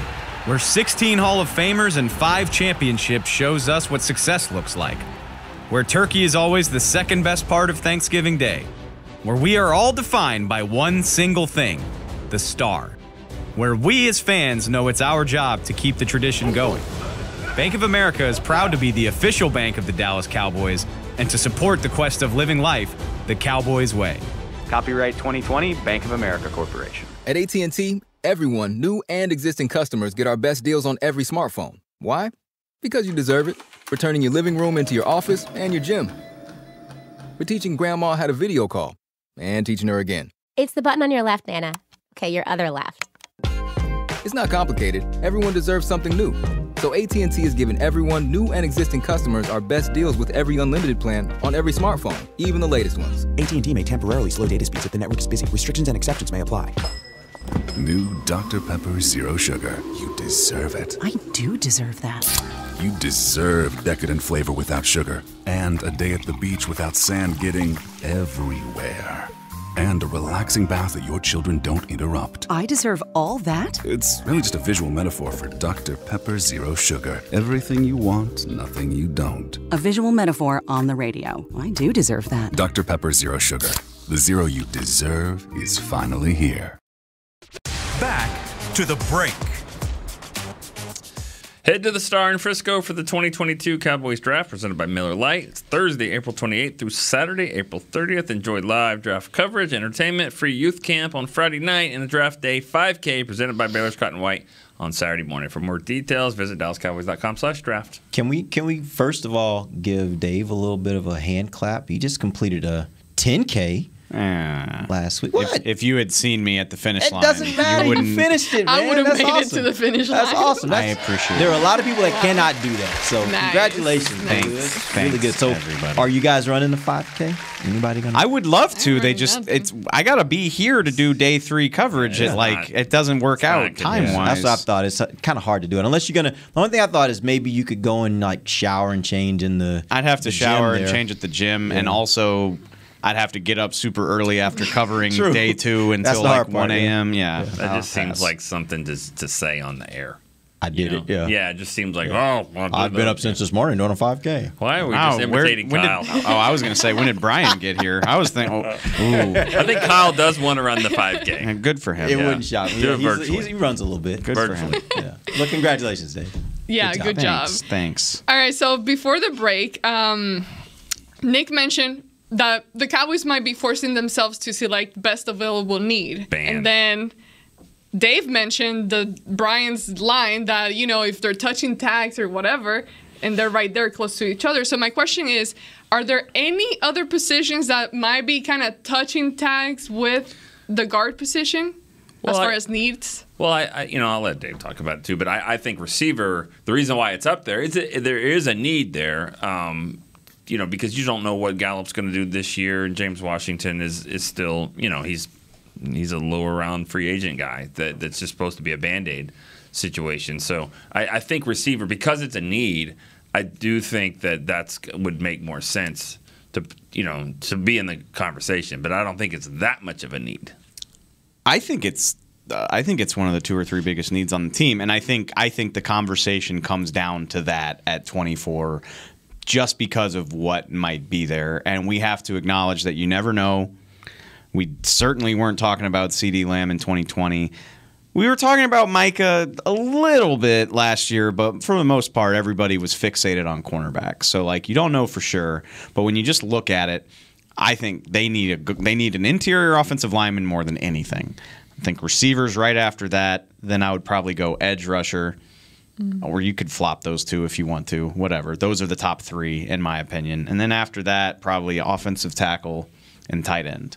where 16 Hall of Famers and 5 championships shows us what success looks like. Where turkey is always the second best part of Thanksgiving Day. Where we are all defined by one single thing the star. Where we as fans know it's our job to keep the tradition going. Bank of America is proud to be the official bank of the Dallas Cowboys and to support the quest of living life the Cowboys way. Copyright 2020 Bank of America Corporation. At AT&T, everyone, new and existing customers, get our best deals on every smartphone. Why? Because you deserve it. For turning your living room into your office and your gym. For teaching grandma how to video call and teaching her again. It's the button on your left, Nana. Okay, your other left. It's not complicated. Everyone deserves something new. So AT&T is giving everyone, new and existing customers, our best deals with every unlimited plan on every smartphone, even the latest ones. AT&T may temporarily slow data speeds if the network is busy. Restrictions and exceptions may apply. New Dr. Pepper Zero Sugar. You deserve it. I do deserve that. You deserve decadent flavor without sugar, and a day at the beach without sand getting everywhere, and a relaxing bath that your children don't interrupt. I deserve all that? It's really just a visual metaphor for Dr. Pepper Zero Sugar. Everything you want, nothing you don't. A visual metaphor on the radio. I do deserve that. Dr. Pepper Zero Sugar. The zero you deserve is finally here. Back to the break. Head to the Star in Frisco for the 2022 Cowboys Draft presented by Miller Lite. It's Thursday, April 28th through Saturday, April 30th. Enjoy live draft coverage, entertainment, free youth camp on Friday night, and the Draft Day 5K presented by Baylor Scott & White on Saturday morning. For more details, visit DallasCowboys.com slash draft. Can we can we first of all give Dave a little bit of a hand clap? He just completed a 10K last week. If, if you had seen me at the finish It line, doesn't matter. You You, wouldn't. finished it, man. I would have made awesome. it to the finish line. That's awesome. I That's, appreciate There are a lot of people that cannot do that. So Nice. congratulations, Nice. man. Thanks. Really Thanks, good. So everybody. are you guys running the 5K? Anybody gonna? I would love to. They just done. it's I gotta be here to do day three coverage. Yeah. It like Not- it doesn't work out time happen. wise. That's what I thought. It's kind of hard to do it unless you're gonna. The only thing I thought is maybe you could go and like shower and change in the. I'd have to the shower and change at the gym, Yeah. and also I'd have to get up super early after covering day two until like part, 1 a.m. Yeah, That I'll just seems pass. like something to, to say on the air. I did you it. Yeah. Yeah, it just seems like, oh, I'll do I've been that. up since this morning doing a 5K. Why are we Wow, just where- imitating did- Kyle? (laughs) oh, I was gonna say when did Brian get here? I was thinking, oh, ooh, (laughs) I think Kyle does want to run the 5K. (laughs) good for him. It Yeah. wouldn't shock me. Do Yeah, it he's- virtually. he's- he runs a little bit. Good for him. Yeah. Well, congratulations, Dave. Yeah, good job. Thanks. Thanks. All right, so before the break, um, Nick mentioned that the Cowboys might be forcing themselves to select best available need. And then Dave mentioned the Brian's line that, you know, if they're touching tags or whatever, and they're right there close to each other. So my question is, are there any other positions that might be kind of touching tags with the guard position Well, as far I- as needs? Well, I, I you know I'll let Dave talk about it too, but I, I think receiver. The reason why it's up there is that there is a need there. Um, you know, because you don't know what Gallup's going to do this year, and James Washington is is still you know he's he's a lower round free agent guy that that's just supposed to be a band aid situation. So I, I think receiver because it's a need. I do think that that's would make more sense to you know to be in the conversation, but I don't think it's that much of a need. I think it's uh, I think it's one of the two or three biggest needs on the team, and I think I think the conversation comes down to that at 24, just because of what might be there, and we have to acknowledge that you never know. We certainly weren't talking about CeeDee Lamb in 2020. We were talking about Micah a little bit last year, but for the most part, everybody was fixated on cornerback. So like you don't know for sure, but when you just look at it, I think they need a they need an interior offensive lineman more than anything. I think receivers right after that. Then I would probably go edge rusher, or you could flop those two if you want to. Whatever. Those are the top three in my opinion. And then after that, probably offensive tackle and tight end.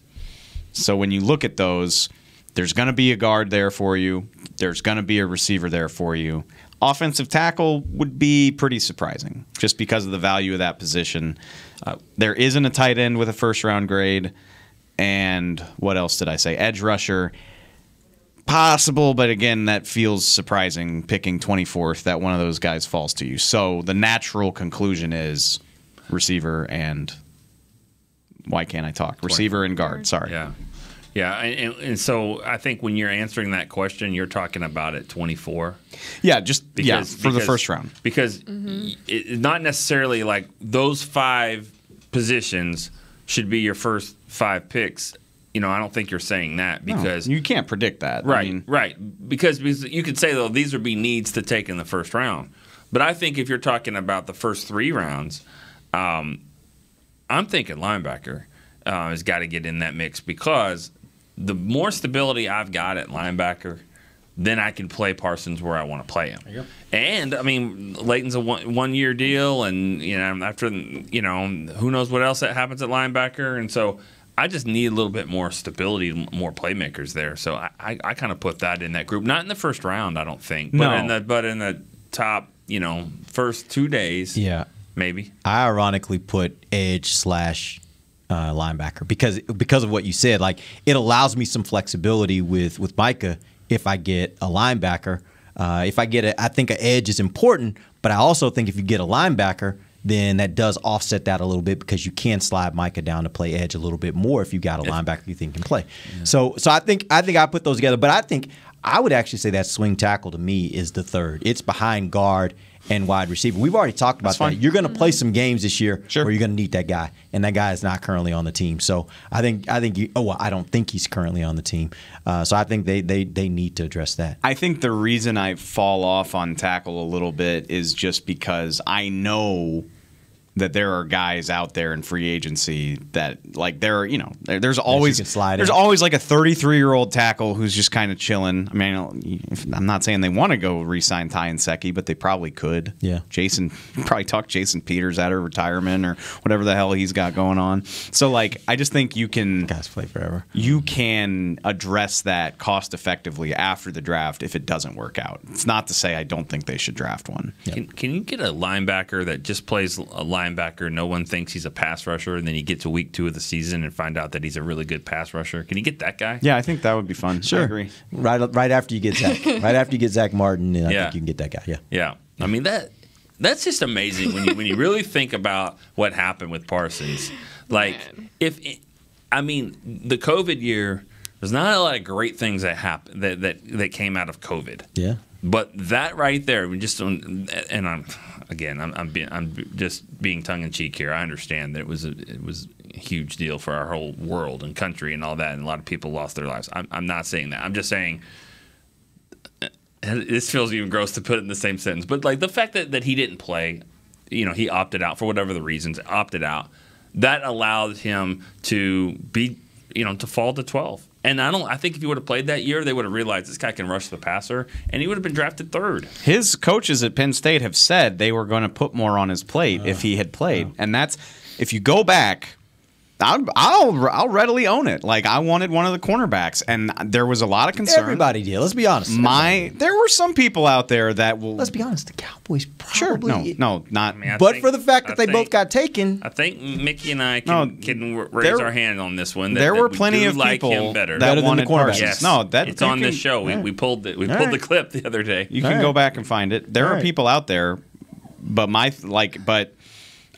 So when you look at those, there's going to be a guard there for you. There's going to be a receiver there for you. Offensive tackle would be pretty surprising just because of the value of that position. Uh, there isn't a tight end with a first round grade. And what else did I say? Edge rusher. Possible, but again, that feels surprising picking 24th that one of those guys falls to you. So the natural conclusion is receiver and why can't I talk? Receiver and guard. Sorry. Yeah. Yeah, and, and, and so I think when you're answering that question, you're talking about at 24. Yeah, just yeah for the first round. Because mm-hmm. it, not necessarily like those five positions should be your first five picks. You know, I don't think you're saying that No, because you can't predict that. I Right, mean- right. Because, because you could say though these would be needs to take in the first round, but I think if you're talking about the first three rounds, um, I'm thinking linebacker uh, has got to get in that mix because the more stability I've got at linebacker, then I can play Parsons where I want to play him. And I mean, Leighton's a one, one year deal, and you know after you know who knows what else that happens at linebacker, and so I just need a little bit more stability, more playmakers there. So I, I, I kind of put that in that group, not in the first round, I don't think, but No. in the but in the top, you know, first two days, Yeah. maybe. I ironically put edge slash uh, linebacker because because of what you said. Like it allows me some flexibility with with Micah if I get a linebacker. Uh, if I get a, I think an edge is important, But I also think if you get a linebacker, then that does offset that a little bit because you can slide Micah down to play edge a little bit more if you got a linebacker you think can play. So so I think I think I put those together. But I think I would actually say that swing tackle to me is the third. It's behind guard and wide receiver. We've already talked about That's that. fine. You're going to play some games this year where you're going to need that guy, and that guy is not currently on the team. So I think I think you, oh well, I don't think he's currently on the team. Uh, so I think they they they need to address that. I think the reason I fall off on tackle a little bit is just because I know that there are guys out there in free agency that like there are you know there, there's always can slide there's in. always like a 33 year old tackle who's just kind of chilling. I mean, if, I'm not saying they want to go re-sign Ty Nsekhe, but they probably could. Yeah. Jason (laughs) probably talked Jason Peters out of retirement or whatever the hell he's got going on. So like I just think you can guys play forever. You can address that cost effectively after the draft if it doesn't work out. It's not to say I don't think they should draft one. Can, can you get a linebacker that just plays a linebacker? No one thinks he's a pass rusher, and then you get to week two of the season and find out that he's a really good pass rusher. Can you get that guy? Yeah, I think that would be fun. Sure. I agree. Right right after you get Zach, (laughs) right after you get Zach Martin, then I Yeah. think you can get that guy. Yeah. Yeah, I mean that that's just amazing when you when you really think about what happened with Parsons. Like if I mean the COVID year, there's not a lot of great things that happened that that that came out of COVID. Yeah. But that right there, we just and I'm again, I'm I'm, being, I'm just being tongue in cheek here. I understand that it was a, it was a huge deal for our whole world and country and all that, and a lot of people lost their lives. I'm, I'm not saying that. I'm just saying uh, uh, this feels even gross to put it in the same sentence, but like the fact that, that he didn't play, you know, he opted out for whatever the reasons, opted out. That allowed him to be, you know, to fall to 12. And I don't. I think if he would have played that year, they would have realized this guy can rush the passer, and he would have been drafted third. His coaches at Penn State have said they were going to put more on his plate if he had played, and that's if you go back. I'll, I'll I'll readily own it. Like I wanted one of the cornerbacks, and there was a lot of concern. Everybody did. Let's be honest. My there were some people out there that will. Let's be honest. The Cowboys sure. probably. No, no, not. I but think- for the fact that I they think- both got taken, I think Mickey and I can, No, can raise there- our hand on this one. That, there were we plenty of like people him better. that Better the wanted cornerbacks. Parsons. Yes, No, that it's on can- this show. We, yeah. we pulled it. We All pulled right. the clip the other day. You can All go back and find it. There All are right. people out there, but my like, but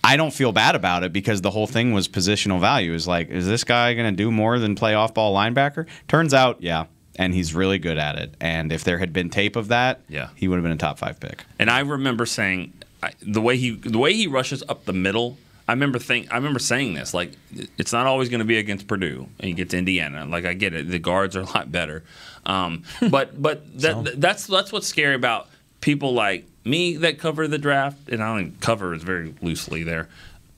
I don't feel bad about it because the whole thing was positional value. Is like, is this guy going to do more than play off ball linebacker? Turns out, yeah, and he's really good at it. And if there had been tape of that, Yeah. he would have been a top five pick. And I remember saying I, the way he the way he rushes up the middle. I remember think I remember saying this like it's not always going to be against Purdue and you get to Indiana. Like I get it, the guards are a lot better, um, but but that, that's that's what's scary about people like me that cover the draft and I don't even cover is very loosely there.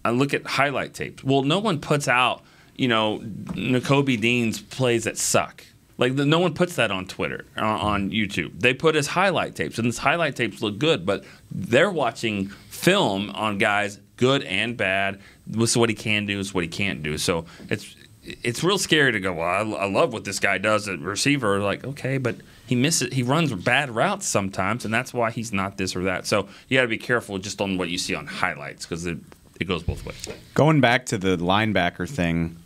I look at highlight tapes. Well, no one puts out you know N'Kobe Dean's plays that suck. Like the, no one puts that on Twitter, uh, on YouTube. They put his highlight tapes, and his highlight tapes look good, but they're watching film on guys, good and bad. This is what he can do. This is what he can't do. So it's it's real scary to go. Well, I, I love what this guy does at receiver. Like, okay, but he misses. He runs bad routes sometimes, and that's why he's not this or that. So you got to be careful just on what you see on highlights because it it goes both ways. Going back to the linebacker thing,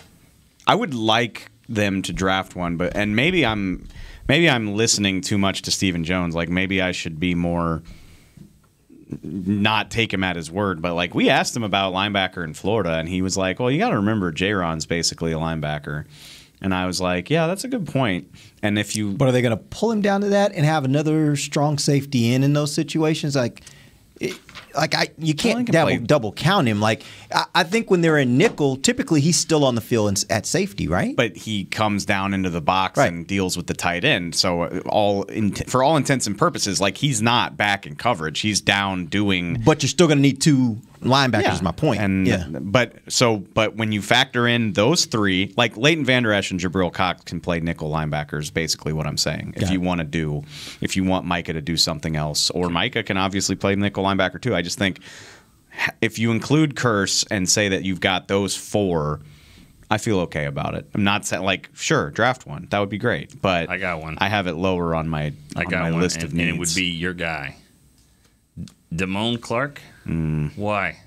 I would like them to draft one, but and maybe I'm maybe I'm listening too much to Stephen Jones. Like maybe I should be more not take him at his word. But like we asked him about linebacker in Florida, and he was like, "Well, you got to remember, Jayron's basically a linebacker." And I was like, "Yeah, that's a good point." And if you but are they going to pull him down to that and have another strong safety in in those situations? Like, it, like I, you can't can double, double count him. Like, I, I think when they're in nickel, typically he's still on the field in, at safety, right? but he comes down into the box and deals with the tight end. So uh, all in, for all intents and purposes, like he's not back in coverage. He's down doing. But you're still going to need two linebackers. Is my point. And yeah. but so but when you factor in those three, like Leighton Vander Esch and Jabril Cox can play nickel linebackers. Basically, what I'm saying. If Got you want to do, if you want Micah to do something else, or Micah can obviously play nickel linebacker too. I just think if you include Kearse and say that you've got those four. I feel okay about it. I'm not saying like sure draft one that would be great, but I got one. I have it lower on my I on got my one, list and, of and it would be your guy, Damone Clark. Mm. Why?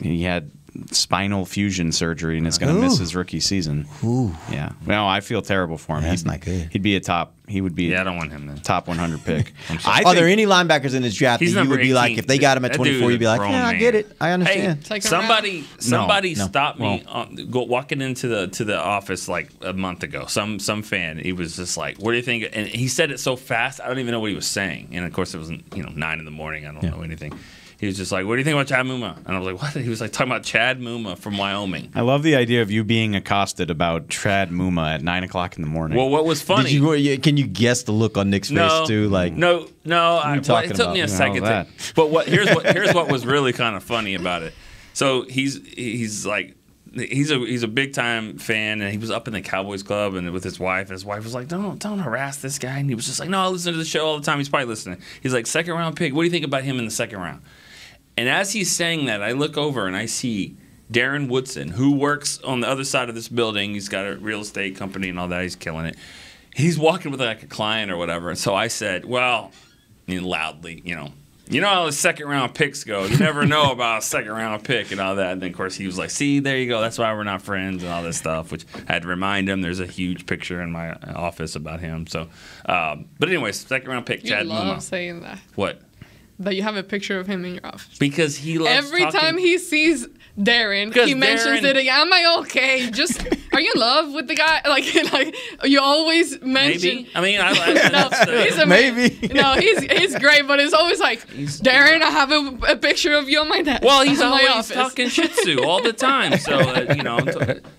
He had spinal fusion surgery and is going to miss his rookie season. Ooh. Yeah. Well, I feel terrible for him. That's he'd, not good. He'd be a top. He would be. Yeah, I don't want him then. Top 100 pick. (laughs) Are I think- there any linebackers in this draft He's that you would number be like, 18. if they got him at That 24, dude you'd be like, grown yeah, I man. get it. I understand. Hey, somebody, somebody no. stopped me on, go, walking into the to the office like a month ago. Some some fan, he was just like, "What do you think?" And he said it so fast, I don't even know what he was saying. And of course, it was you know nine in the morning. I don't know anything. He was just like, "What do you think about Chad Muma?" And I was like, "What?" He was like talking about Chad Muma from Wyoming. I love the idea of you being accosted about Chad Muma at nine o'clock in the morning. Well, what was funny? Did you, you- can you guess the look on Nick's No, face too? Like, no, no. I, you well, it took me a about? second. To, but what here's what here's what was really (laughs) kind of funny about it. So he's he's like he's a he's a big time fan, and he was up in the Cowboys club and with his wife. And his wife was like, "Don't don't harass this guy." And he was just like, "No, I listen to the show all the time. He's probably listening." He's like, second round pick. What do you think about him in the second round?" And as he's saying that, I look over and I see Darren Woodson, who works on the other side of this building. He's got a real estate company and all that. He's killing it. He's walking with like a client or whatever. And so I said, well, you know, loudly, you know, you know how the second round picks go. You never know (laughs) about a second round pick and all that. And then, of course, he was like, see, there you go. That's why we're not friends and all this stuff, which I had to remind him. There's a huge picture in my office about him. So, um, but anyways, second round pick, You Chad love Muma. saying that. What? That you have a picture of him in your office. Because he loves Every talking- time he sees Darren, he mentions Darren- it again. I'm I okay? Just (laughs) are you in love with the guy? (laughs) Like, like you always mention. Maybe. I mean, I, I, (laughs) no, that's he's a Maybe. No, he's he's great, but it's always like Darren. I have a, a picture of you on my desk. Well, he's in my always office. talking Shih Tzu all the time. So uh, you know,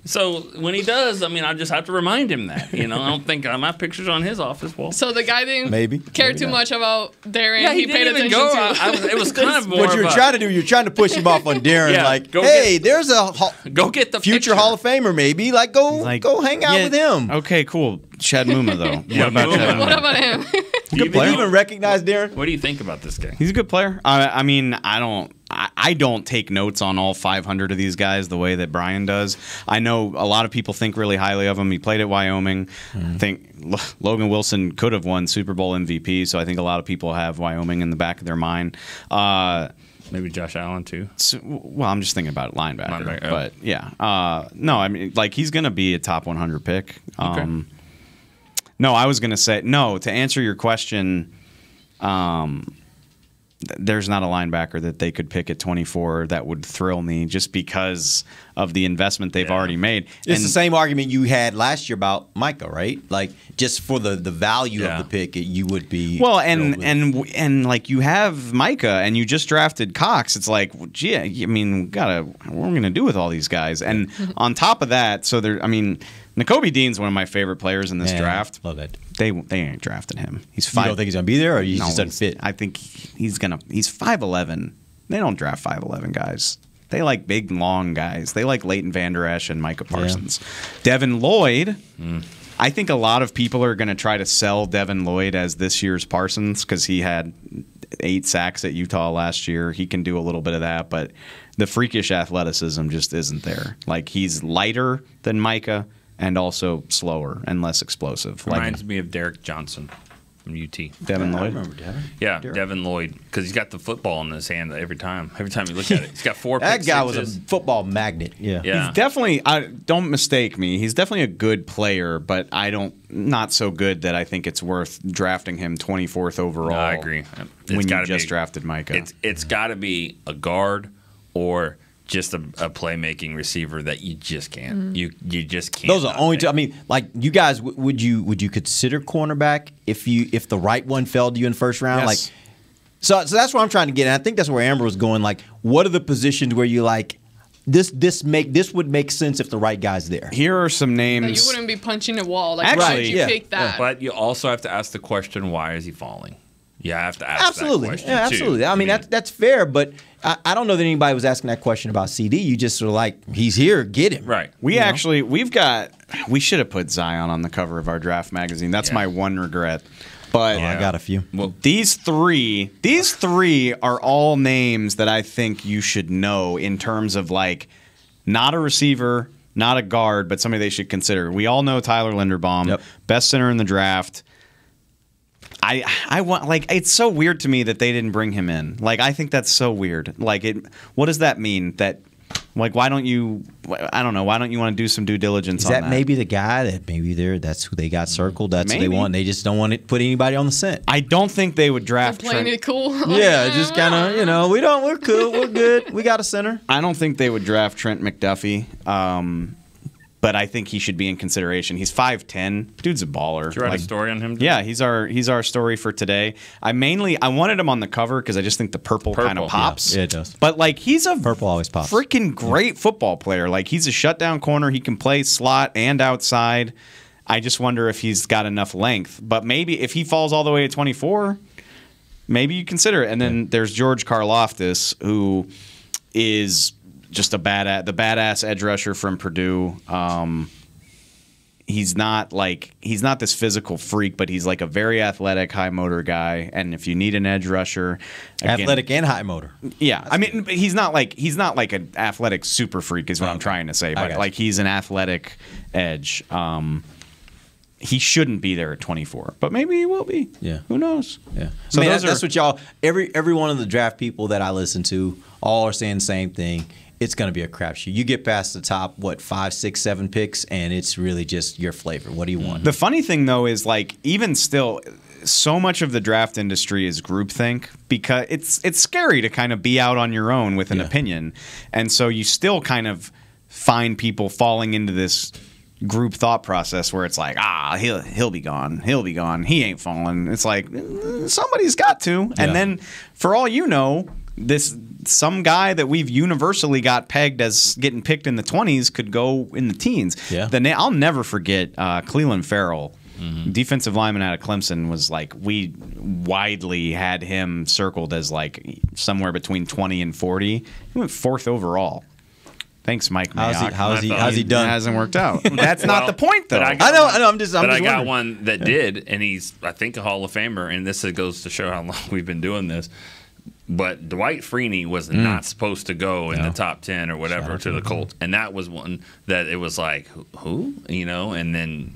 so when he does, I mean, I just have to remind him that. You know, I don't think uh, my picture's on his office wall. So the guy didn't Maybe. care Maybe too not. much about Darren. Yeah, he he, paid didn't even attention go. to. I- I was- it was kind of more what you're of trying to do, you're trying to push him off on Darren. Yeah, like, go hey, there's a ho- Go get the future picture. Hall of Famer, maybe. Like, go Like, go hang out yeah, with him. Okay, cool. Chad Muma though. Yeah, (laughs) what about Muma. Chad What about him? (laughs) Good player. You even recognize Darren? What do you think about this guy? He's a good player. I, I mean, I don't. I, I don't take notes on all 500 of these guys the way that Bryan does. I know a lot of people think really highly of him. He played at Wyoming. I think L- Logan Wilson could have won Super Bowl MVP. So I think a lot of people have Wyoming in the back of their mind. Uh, Maybe Josh Allen too. so, well, I'm just thinking about linebacker, Linebacker, oh. but yeah, uh, no, I mean, like he's going to be a top 100 pick. Um, No, I was going to say no. To answer your question, um, there's not a linebacker that they could pick at 24 that would thrill me just because of the investment they've already made. It's the same argument you had last year about Micah, right? Like, just for the, the value Yeah. of the pick, it, you would be. Well, and and and like you have Micah, and you just drafted Cox. It's like, well, gee, I mean, we gotta what are we gonna do with all these guys? And on top of that, so there, I mean, N'Kobe Dean's one of my favorite players in this Yeah, draft. love it. They they ain't drafting him. He's five. You don't think he's gonna be there, or he No, just doesn't fit? I think he's gonna. He's five eleven. They don't draft five eleven guys. They like big, long guys. They like Leighton Vander Esch and Micah Parsons. Devin Lloyd. Mm. I think a lot of people are going to try to sell Devin Lloyd as this year's Parsons because he had eight sacks at Utah last year. He can do a little bit of that, but the freakish athleticism just isn't there. Like he's lighter than Micah and also slower and less explosive. Like Reminds me of Derrick Johnson from UT. Devin Lloyd. Remember Devin. Yeah, Derek. Devin Lloyd, because he's got the football in his hand every time. Every time you look at it, he's got four. (laughs) That pick guy was sixes. a football magnet. Yeah. Yeah. He's definitely. I don't mistake me. He's definitely a good player, but I don't. Not so good that I think it's worth drafting him 24th overall. No, I agree. It's When you just be- drafted Micah, It's it's got to be a guard or just a, a playmaking receiver that you just can't. Mm-hmm. You you just can't. Those are only two. I mean, like you guys, w- would you would you consider cornerback if you if the right one fell to you in the first round? Yes. Like, so so that's what I'm trying to get. And I think that's where Amber was going. Like, what are the positions where you like this this make this would make sense if the right guy's there? Here are some That you wouldn't be punching a wall. Like, Actually, why did you yeah. pick that? But you also have to ask the question: Why is he falling? You have to ask Absolutely, that question yeah, too. absolutely. I mean, that's that's fair, but I, I don't know that anybody was asking that question about CeeDee. You just sort of like he's here, get him. right. we you know? actually we've got. We should have put Zion on the cover of our draft magazine. That's Yeah. my one regret. But Oh, I got a few. Well, These three, these three are all names that I think you should know in terms of like not a receiver, not a guard, but somebody they should consider. We all know Tyler Linderbaum, Yep. best center in the draft. I I want like it's so weird to me that they didn't bring him in. Like I think that's so weird. Like it what does that mean that like why don't you I don't know, why don't you want to do some due diligence Is on that, that? maybe the guy that maybe they're that's who they got circled? That's who they Maybe. want. They just don't want to put anybody on the scent. I don't think they would draft Playing Trent. it cool. (laughs) Yeah, just kind of you know we don't we're cool we're good we got a center. I don't think they would draft Trent McDuffie. Um but I think he should be in consideration. He's 5'10. Dude's a baller. Did you write Like- a story on him? Yeah, he's our he's our story for today. I mainly I wanted him on the cover because I just think the purple, kind of pops. Yeah, it does. But like he's a Purple always pops. freaking great football player. Like he's a shutdown corner. He can play slot and outside. I just wonder if he's got enough length. But maybe if he falls all the way to 24, maybe you consider it. And then there's George Karlaftis, who is just a badass, the badass edge rusher from Purdue. Um, he's not like he's not this physical freak, but he's like a very athletic, high motor guy. And if you need an edge rusher, again- Athletic and high motor. yeah, I mean, but he's not like he's not like an athletic super freak, is what I'm trying to say. But like he's an athletic edge. Um, he shouldn't be there at 24, but maybe he will be. Yeah. who knows? Yeah. So I mean, those that- that's what y'all every every one of the draft people that I listen to all are saying the same thing. It's going to be a crapshoot. You get past the top, what five, six, seven picks, and it's really just your flavor. What do you want? The funny thing though is like even still, so much of the draft industry is groupthink because it's it's scary to kind of be out on your own with an opinion, and so you still kind of find people falling into this group thought process where it's like ah he'll he'll be gone he'll be gone he ain't falling it's like eh, somebody's got to Yeah. and then for all you know this some guy that we've universally got pegged as getting picked in the 20s could go in the teens Yeah. the na- I'll never forget uh, Clelin Ferrell defensive lineman out of Clemson was like we widely had him circled as like somewhere between 20 and 40 he went fourth overall Thanks, Mike. How's he- how's he- how's he done? It hasn't worked (laughs) out. That's not the point, though. I, I know- one- I know, I'm just- I'm but just I got wondering. one that did, and he's I think a Hall of Famer, and this goes to show how long (laughs) we've been doing this. But Dwight Freeney was Mm. not supposed to go in the top ten or whatever to the Colts, and that was one that it was like who- you know, and then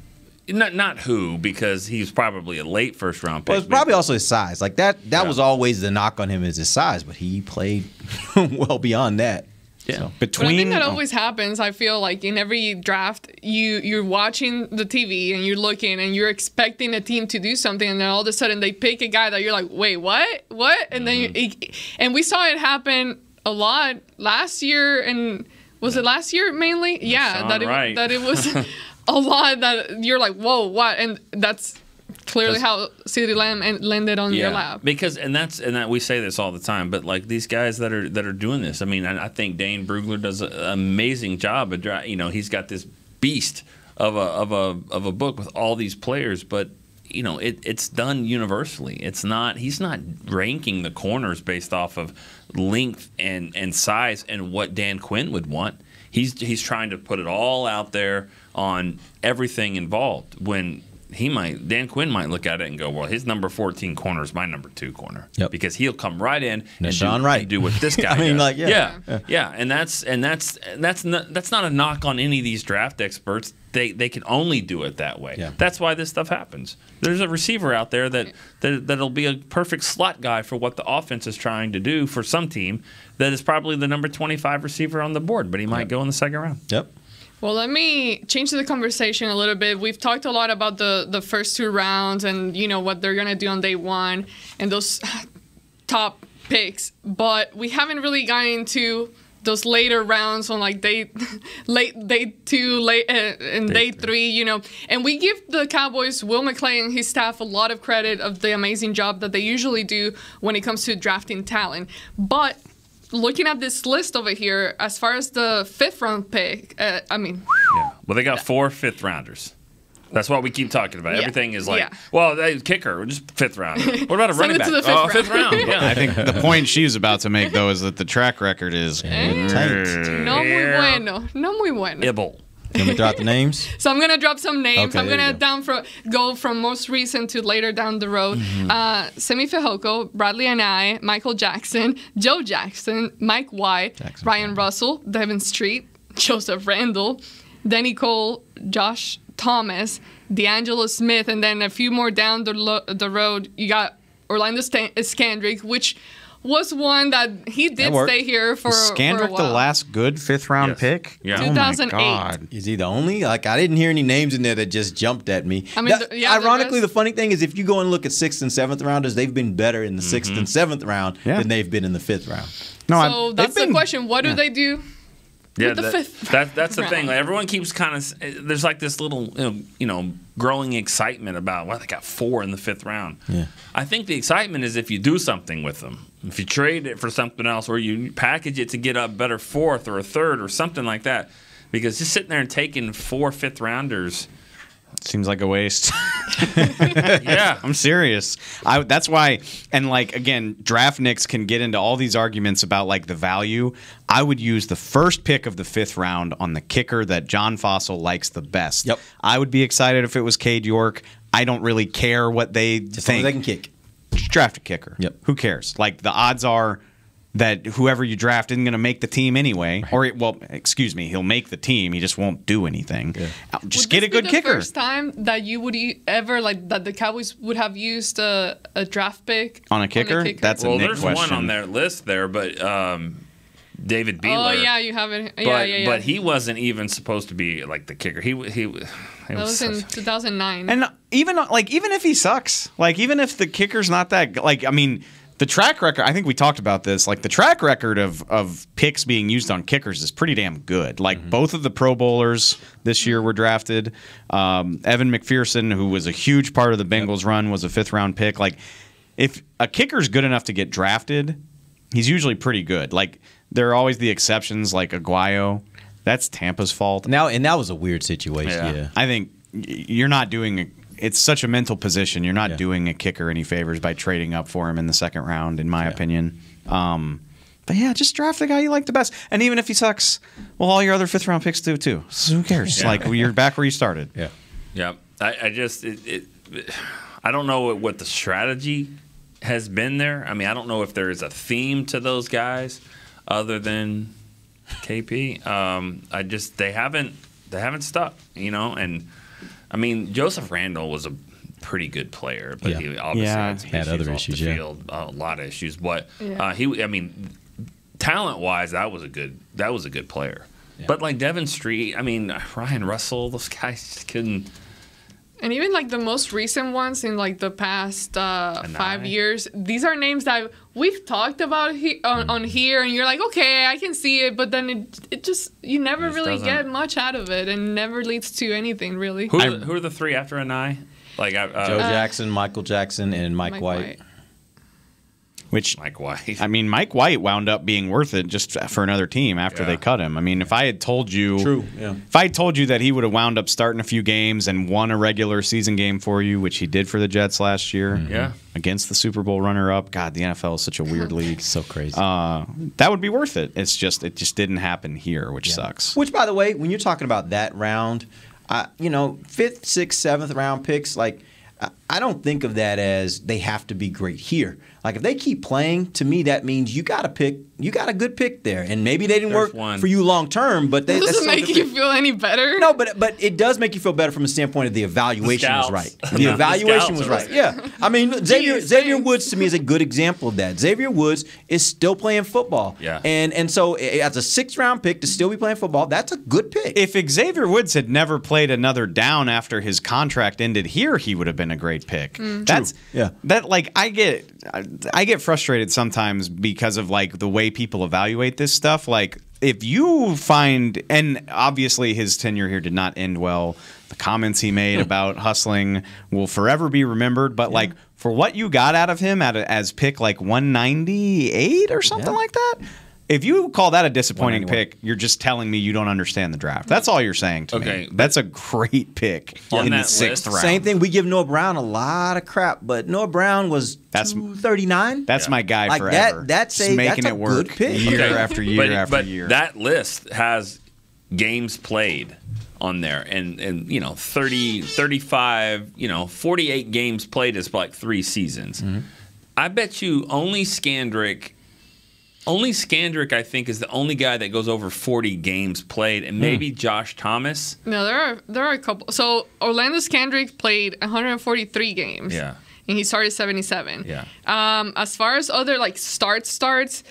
not not who because he's probably a late first round pick. Well, it's probably also his size. Like that. That was always the knock on him is his size, but he played (laughs) well beyond that. Yeah. But I think that always happens. I feel like in every draft, you you're watching the TV and you're looking and you're expecting a team to do something, and then all of a sudden they pick a guy that you're like, wait, what, what? And then you, and we saw it happen a lot last year, and was it last year mainly? Yeah, that it, right. that it was (laughs) a lot that you're like, whoa, what? And that's clearly how CeeDee Lamb landed on your lap. Because and that's and that we say this all the time, but like these guys that are that are doing this, I mean, I, I think Dane Brugler does an amazing job. Of, dri- you know, he's got this beast of a of a of a book with all these players, but you know, it, it's done universally. It's not he's not ranking the corners based off of length and and size and what Dan Quinn would want. He's he's trying to put it all out there on everything involved when he might Dan Quinn might look at it and go, well, his number 14 corner is my number two corner Yep. because he'll come right in and Nahshon do, Wright. and do what this (laughs) guy I mean, does. like, yeah. yeah, yeah, and that's and that's and that's not, that's not a knock on any of these draft experts. They they can only do it that way. Yeah. That's why this stuff happens. There's a receiver out there that, that that'll be a perfect slot guy for what the offense is trying to do for some team. That is probably the number 25 receiver on the board, but he might go in the second round. Yep. Well, let me change the conversation a little bit. We've talked a lot about the the first two rounds and you know what they're gonna do on day one and those (sighs) top picks, but we haven't really gotten into those later rounds on like day (laughs) late day two late uh, and day three you know. And we give the cowboys will mcclay and his staff a lot of credit of the amazing job that they usually do when it comes to drafting talent. But looking at this list over here as far as the fifth round pick uh, i mean Yeah. Well, they got four fifth rounders. That's what we keep talking about. Yeah. Everything is like, Yeah. well, they, kicker, just fifth round. (laughs) What about a Send running back? to the fifth oh, round. fifth round. (laughs) Yeah. I think the point she's about to make, though, is that the track record is tight. no muy bueno no muy bueno Ibble. Can we out the names? (laughs) So I'm gonna drop some names. Okay, I'm gonna go. down from go from most recent to later down the road. Mm-hmm. Uh, Simi Fehoko, Bradlee Anae, Michael Jackson, Joe Jackson, Mike White, Ryan Russell, Devin Street, (laughs) Joseph Randall, Danny Cole, Josh Thomas, D'Angelo Smith, and then a few more down the lo- the road, you got Orlando Stan- Scandrick, which was one that he did worked. stay here for, Was for a Scandrick while. the last good fifth round pick? Yeah. Oh my 2008. God. Is he the only? Like I didn't hear any names in there that just jumped at me. I mean, That- the- yeah, the ironically, rest- the funny thing is, if you go and look at sixth and seventh rounders, they've been better in the 6th Mm-hmm. and seventh round Yeah. than they've been in the fifth round. No, I- so they've that's the been- question. What yeah. do they do? Yeah, the that, fifth that that's the thing. Like, everyone keeps kind of there's like this little you know, you know growing excitement about well they got four in the fifth round. Yeah. I think the excitement is if you do something with them, if you trade it for something else, or you package it to get a better fourth or a third or something like that. Because just sitting there and taking four fifth rounders, Seems like a waste. (laughs) yeah, (laughs) I'm serious. I that's why and like again, draftniks can get into all these arguments about like the value. I would use the first pick of the fifth round on the kicker that John Fassel likes the best. Yep. I would be excited if it was Cade York. I don't really care what they long think. they can kick. Just draft a kicker. Yep. Who cares? Like the odds are that whoever you draft isn't going to make the team anyway. Or well, excuse me, he'll make the team. He just won't do anything. Uh, Just Would get this a good be the kicker. First time that you would ever like that the Cowboys would have used a, a draft pick On a kicker? That's a well, Nick there's question. one on their list there, but um, David Buehler. Oh yeah, you have it. Yeah, but, yeah, yeah. but he wasn't even supposed to be like the kicker. He he. It that was in 2009. And even like even if he sucks, like even if the kicker's not that like I mean the track record I think we talked about this like the track record of of picks being used on kickers is pretty damn good. Like both of the Pro Bowlers this year were drafted. Um, Evan McPherson, who was a huge part of the Bengals run, was a fifth round pick. Like if a kicker's good enough to get drafted, he's usually pretty good. Like there are always the exceptions like Aguayo. That's Tampa's fault. Now, and that was a weird situation. Yeah. Yeah. I think you're not doing. A, it's such a mental position. You're not doing a kicker any favors by trading up for him in the second round, in my opinion. Um, but yeah, just draft the guy you like the best. And even if he sucks, well, all your other fifth round picks do too. So who cares? Yeah. Like you're back where you started. Yeah. Yeah, I, I just it, it, I don't know what, what the strategy has been there. I mean, I don't know if there is a theme to those guys other than KP. Um, I just they haven't they haven't stuck, you know. And I mean, Joseph Randall was a pretty good player, but Yeah. he obviously Yeah, had, some had issues other off issues, The yeah. field, a lot of issues, but Yeah. uh, he. I mean, talent wise, that was a good that was a good player. But like Devin Street, I mean Ryan Russell, those guys just couldn't. And even like the most recent ones in like the past uh, five years, these are names that we've talked about he- on, on here, and you're like, okay, I can see it, but then it it just you never Just really doesn't- get much out of it, and never leads to anything really. Who, are, the, who are the three after Anae? Like uh, Joe Jackson, Michael Jackson, and Mike, Mike White. White. Which Mike White. I mean, Mike White wound up being worth it just for another team after Yeah. they cut him. I mean, if I had told you, True, yeah. if I had told you that he would have wound up starting a few games and won a regular season game for you, which he did for the Jets last year, Yeah. against the Super Bowl runner-up. God, the NFL is such a weird league. (laughs) So crazy. Uh, that would be worth it. It's just it just didn't happen here, which sucks. Which, by the way, when you're talking about that round, uh, you know, fifth, sixth, seventh round picks, like I- I don't think of that as they have to be great here. Like if they keep playing, to me that means you got to pick, you got a good pick there, and maybe they didn't There's work one. for you long term, but they, Does that's it make you feel any better? No, but but it does make you feel better from the standpoint of the evaluation was right. The (laughs) The evaluation scouts was right. right. Yeah, I mean (laughs) Xavier Jeez, Xavier thanks. Woods to me is a good example of that. Xavier Woods is still playing football. Yeah. and and so as a sixth round pick to still be playing football, that's a good pick. If Xavier Woods had never played another down after his contract ended here, he would have been a great pick. Mm. That's Yeah. That like I get I, I get frustrated sometimes because of like the way people evaluate this stuff. Like if you find and obviously his tenure here did not end well. The comments he made hmm. about hustling will forever be remembered. But like for what you got out of him at a, as pick like 198 or something Yeah. like that. If you call that a disappointing pick, you're just telling me you don't understand the draft. That's all you're saying to Okay, me. That's a great pick in the sixth list- round. Same thing. We give Noah Brown a lot of crap, but Noah Brown was That's- two thirty nine. That's my guy Like forever. that- that's Just a- making that's a it work good pick. year Okay, after year but, after but year. That list has games played on there and and you know 30 35 you know 48 games played is like three seasons Mm-hmm. i bet you only scandrick Only Scandrick, I think, is the only guy that goes over 40 games played, and maybe Josh Thomas. No, there are there are a couple. So Orlando Scandrick played 143 games. Yeah. And he started 77. Yeah. Um, as far as other like start starts,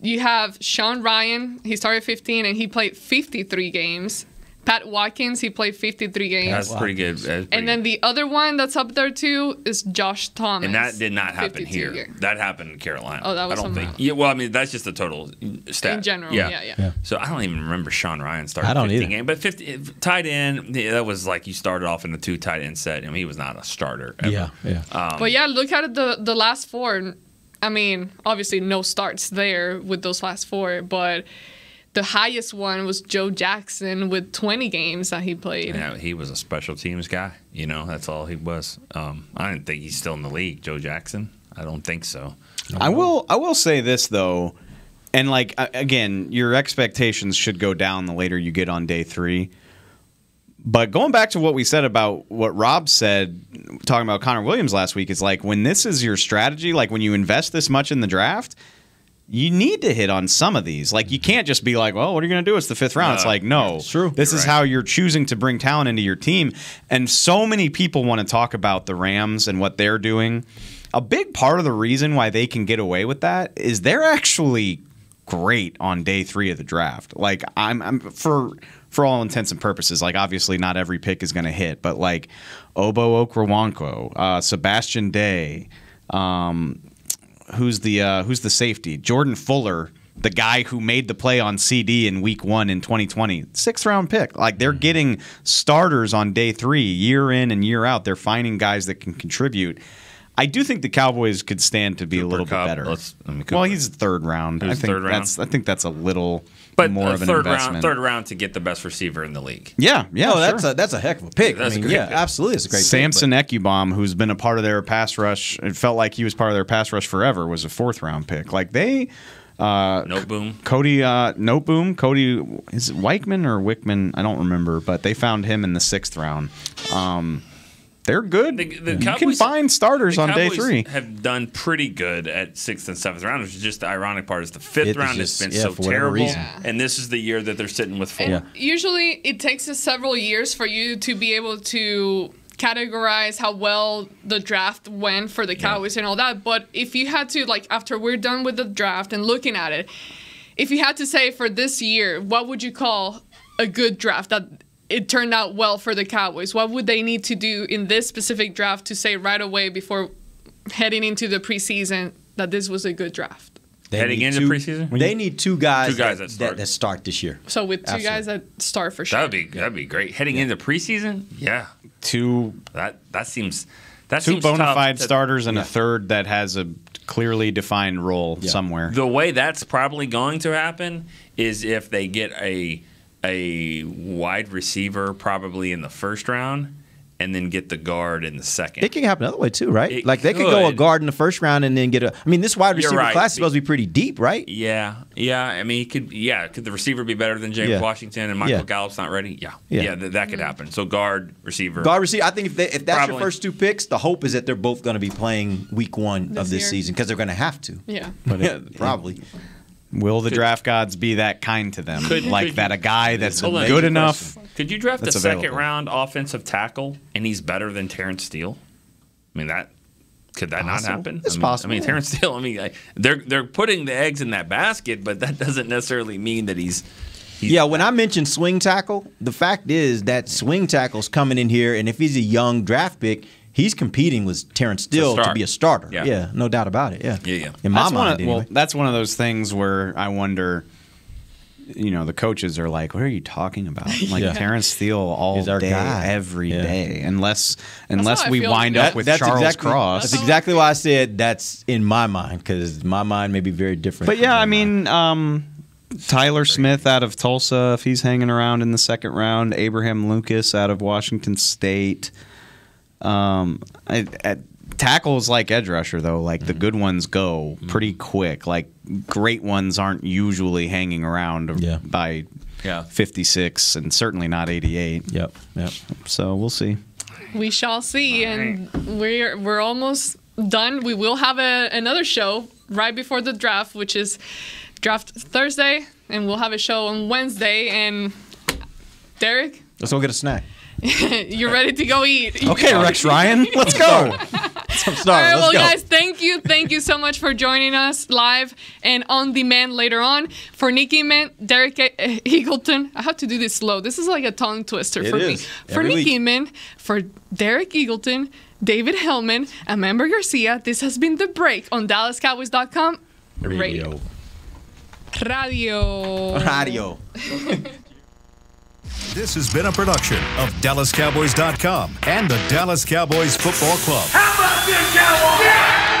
you have Sean Ryan. He started 15 and he played 53 games. Pat Watkins, he played 53 games. That's pretty good. That's pretty and then the other one that's up there too is Josh Thomas. And that did not happen here. year. That happened in Carolina. Oh, that was I don't somewhere think. Yeah, well, I mean, that's just the total stat. In general, yeah, yeah. Yeah. yeah, So I don't even remember Sean Ryan starting I don't 50 either. game, but 50 tight end. yeah, that was like you started off in the two tight end set. I mean, he was not a starter. Ever. Yeah, yeah. Um, But yeah, look at the the last four. I mean, obviously no starts there with those last four, but the highest one was Joe Jackson with 20 games that he played. Yeah, he was a special teams guy. You know, that's all he was. Um, I don't think he's still in the league. Joe Jackson. I don't think so. I will. I will say this though, and like again, your expectations should go down the later you get on day three. But going back to what we said about what Rob said, talking about Connor Williams last week, is like when this is your strategy, like when you invest this much in the draft, you need to hit on some of these. Like you can't just be like, well, what are you going to do? It's the fifth round. it's No, like, no, true. This is how you're choosing to bring talent into your team. And so many people want to talk about the Rams and what they're doing. A big part of the reason why they can get away with that is they're actually great on day three of the draft. Like I'm, I'm for for all intents and purposes. Like obviously not every pick is going to hit, but like Obo Okoronkwo, uh, Sebastian Day, um, who's the uh, who's the safety? Jordan Fuller, the guy who made the play on CeeDee in Week One in 2020, sixth round pick. Like they're getting starters on day three, year in and year out. They're finding guys that can contribute. I do think the Cowboys could stand to be a little Kupp, bit better. I mean, well, he's third round. I think third round? that's I think that's a little But more of an third investment. round, third round to get the best receiver in the league. Yeah, yeah, Oh, that's sure. a that's a heck of a pick. That's I a mean, great yeah, pick. absolutely, it's a great Samson Ebukam, who's been a part of their pass rush, it felt like he was part of their pass rush forever, was a fourth round pick. Like they, uh, Note boom. Cody, uh, Note boom, Cody, is it Weichman or Wickman? I don't remember, but they found him in the sixth round. Um, they're good. The, the you can find starters the on day three. Have done pretty good at sixth and seventh round. Which is just the ironic part is the fifth It is round just- has been yeah, so for terrible, reason. and this is the year that they're sitting with four. And usually it takes us several years for you to be able to categorize how well the draft went for the Cowboys and all that. But if you had to, like, after we're done with the draft and looking at it, if you had to say for this year, what would you call a good draft that it turned out well for the Cowboys? What would they need to do in this specific draft to say right away before heading into the preseason that this was a good draft? They Heading need into two- preseason? They need two guys, Two guys that, that start. that start this year. So with two Absolutely. guys that start for sure. That'd be that'd be great. Heading into preseason, yeah, Two that that seems that two seems bona fide starters and a third that has a clearly defined role somewhere. The way that's probably going to happen is if they get a a wide receiver probably in the first round, and then get the guard in the second. It can happen the other way too, right? It like they could go a guard in the first round and then get a. I mean, this wide receiver right. class is supposed to be pretty deep, right? Yeah, yeah. I mean, he could. Yeah, could the receiver be better than James Yeah. Washington and Michael Yeah. Gallup's not ready? Yeah, Yeah. yeah. th- that could happen. So guard, receiver, Guard receiver. I think if, they, if that's Probably. your first two picks, the hope is that they're both going to be playing week one This of this year. season because they're going to have to. Yeah. (laughs) But Yeah, it- probably. Will the Could- draft gods be that kind to them? Could- like could that you- a guy that's good good enough? Could you draft a second available. round offensive tackle and he's better than Terence Steele? I mean that could that Possible. not happen? It's I mean, possible, I mean. Terence Steele. I mean I, they're they're putting the eggs in that basket, but that doesn't necessarily mean that he's. he's Yeah, when I mentioned swing tackle, the fact is that swing tackle's coming in here, and if he's a young draft pick, he's competing with Terence Steele to start. be a starter. Yeah. Yeah. no doubt about it. Yeah, Yeah, yeah. In my that's one mind, of, well, that's one of those things where I wonder. You know, the coaches are like, "What are you talking about?" (laughs) Like Yeah. Terence Steele all our day, guy. every Yeah. day, unless unless we wind too. up with Charles exactly, Cross. That's exactly why I said that's in my mind because my mind may be very different. But yeah, I mean, um, Tyler Smith out of Tulsa, if he's hanging around in the second round, Abraham Lucas out of Washington State. Um, I, at tackles like edge rusher though, like the good ones go pretty quick. Like great ones aren't usually hanging around Yeah. by Yeah. 56 and certainly not 88. Yep, yep. So we'll see. We shall see, and we're we're almost done. We will have a, another show right before the draft, which is draft Thursday, and we'll have a show on Wednesday. And Derek, Let's go get a snack. (laughs) you're ready to go eat. (laughs) Okay, Rex Ryan, let's go. (laughs) All Start. right, Let's well, go. guys, thank you, thank you so much for joining us live and on demand later on. For Nikki Man, Derek E- eh, Eagleton, I have to do this slow. This is like a tongue twister It for me. is. For Every Nikki week. Man, for Derek Eagleton, David Helman, and Amber Garcia, this has been the break on DallasCowboys.com radio. Radio. Radio. This has been a production of DallasCowboys.com and the Dallas Cowboys Football Club. How about this, Cowboys?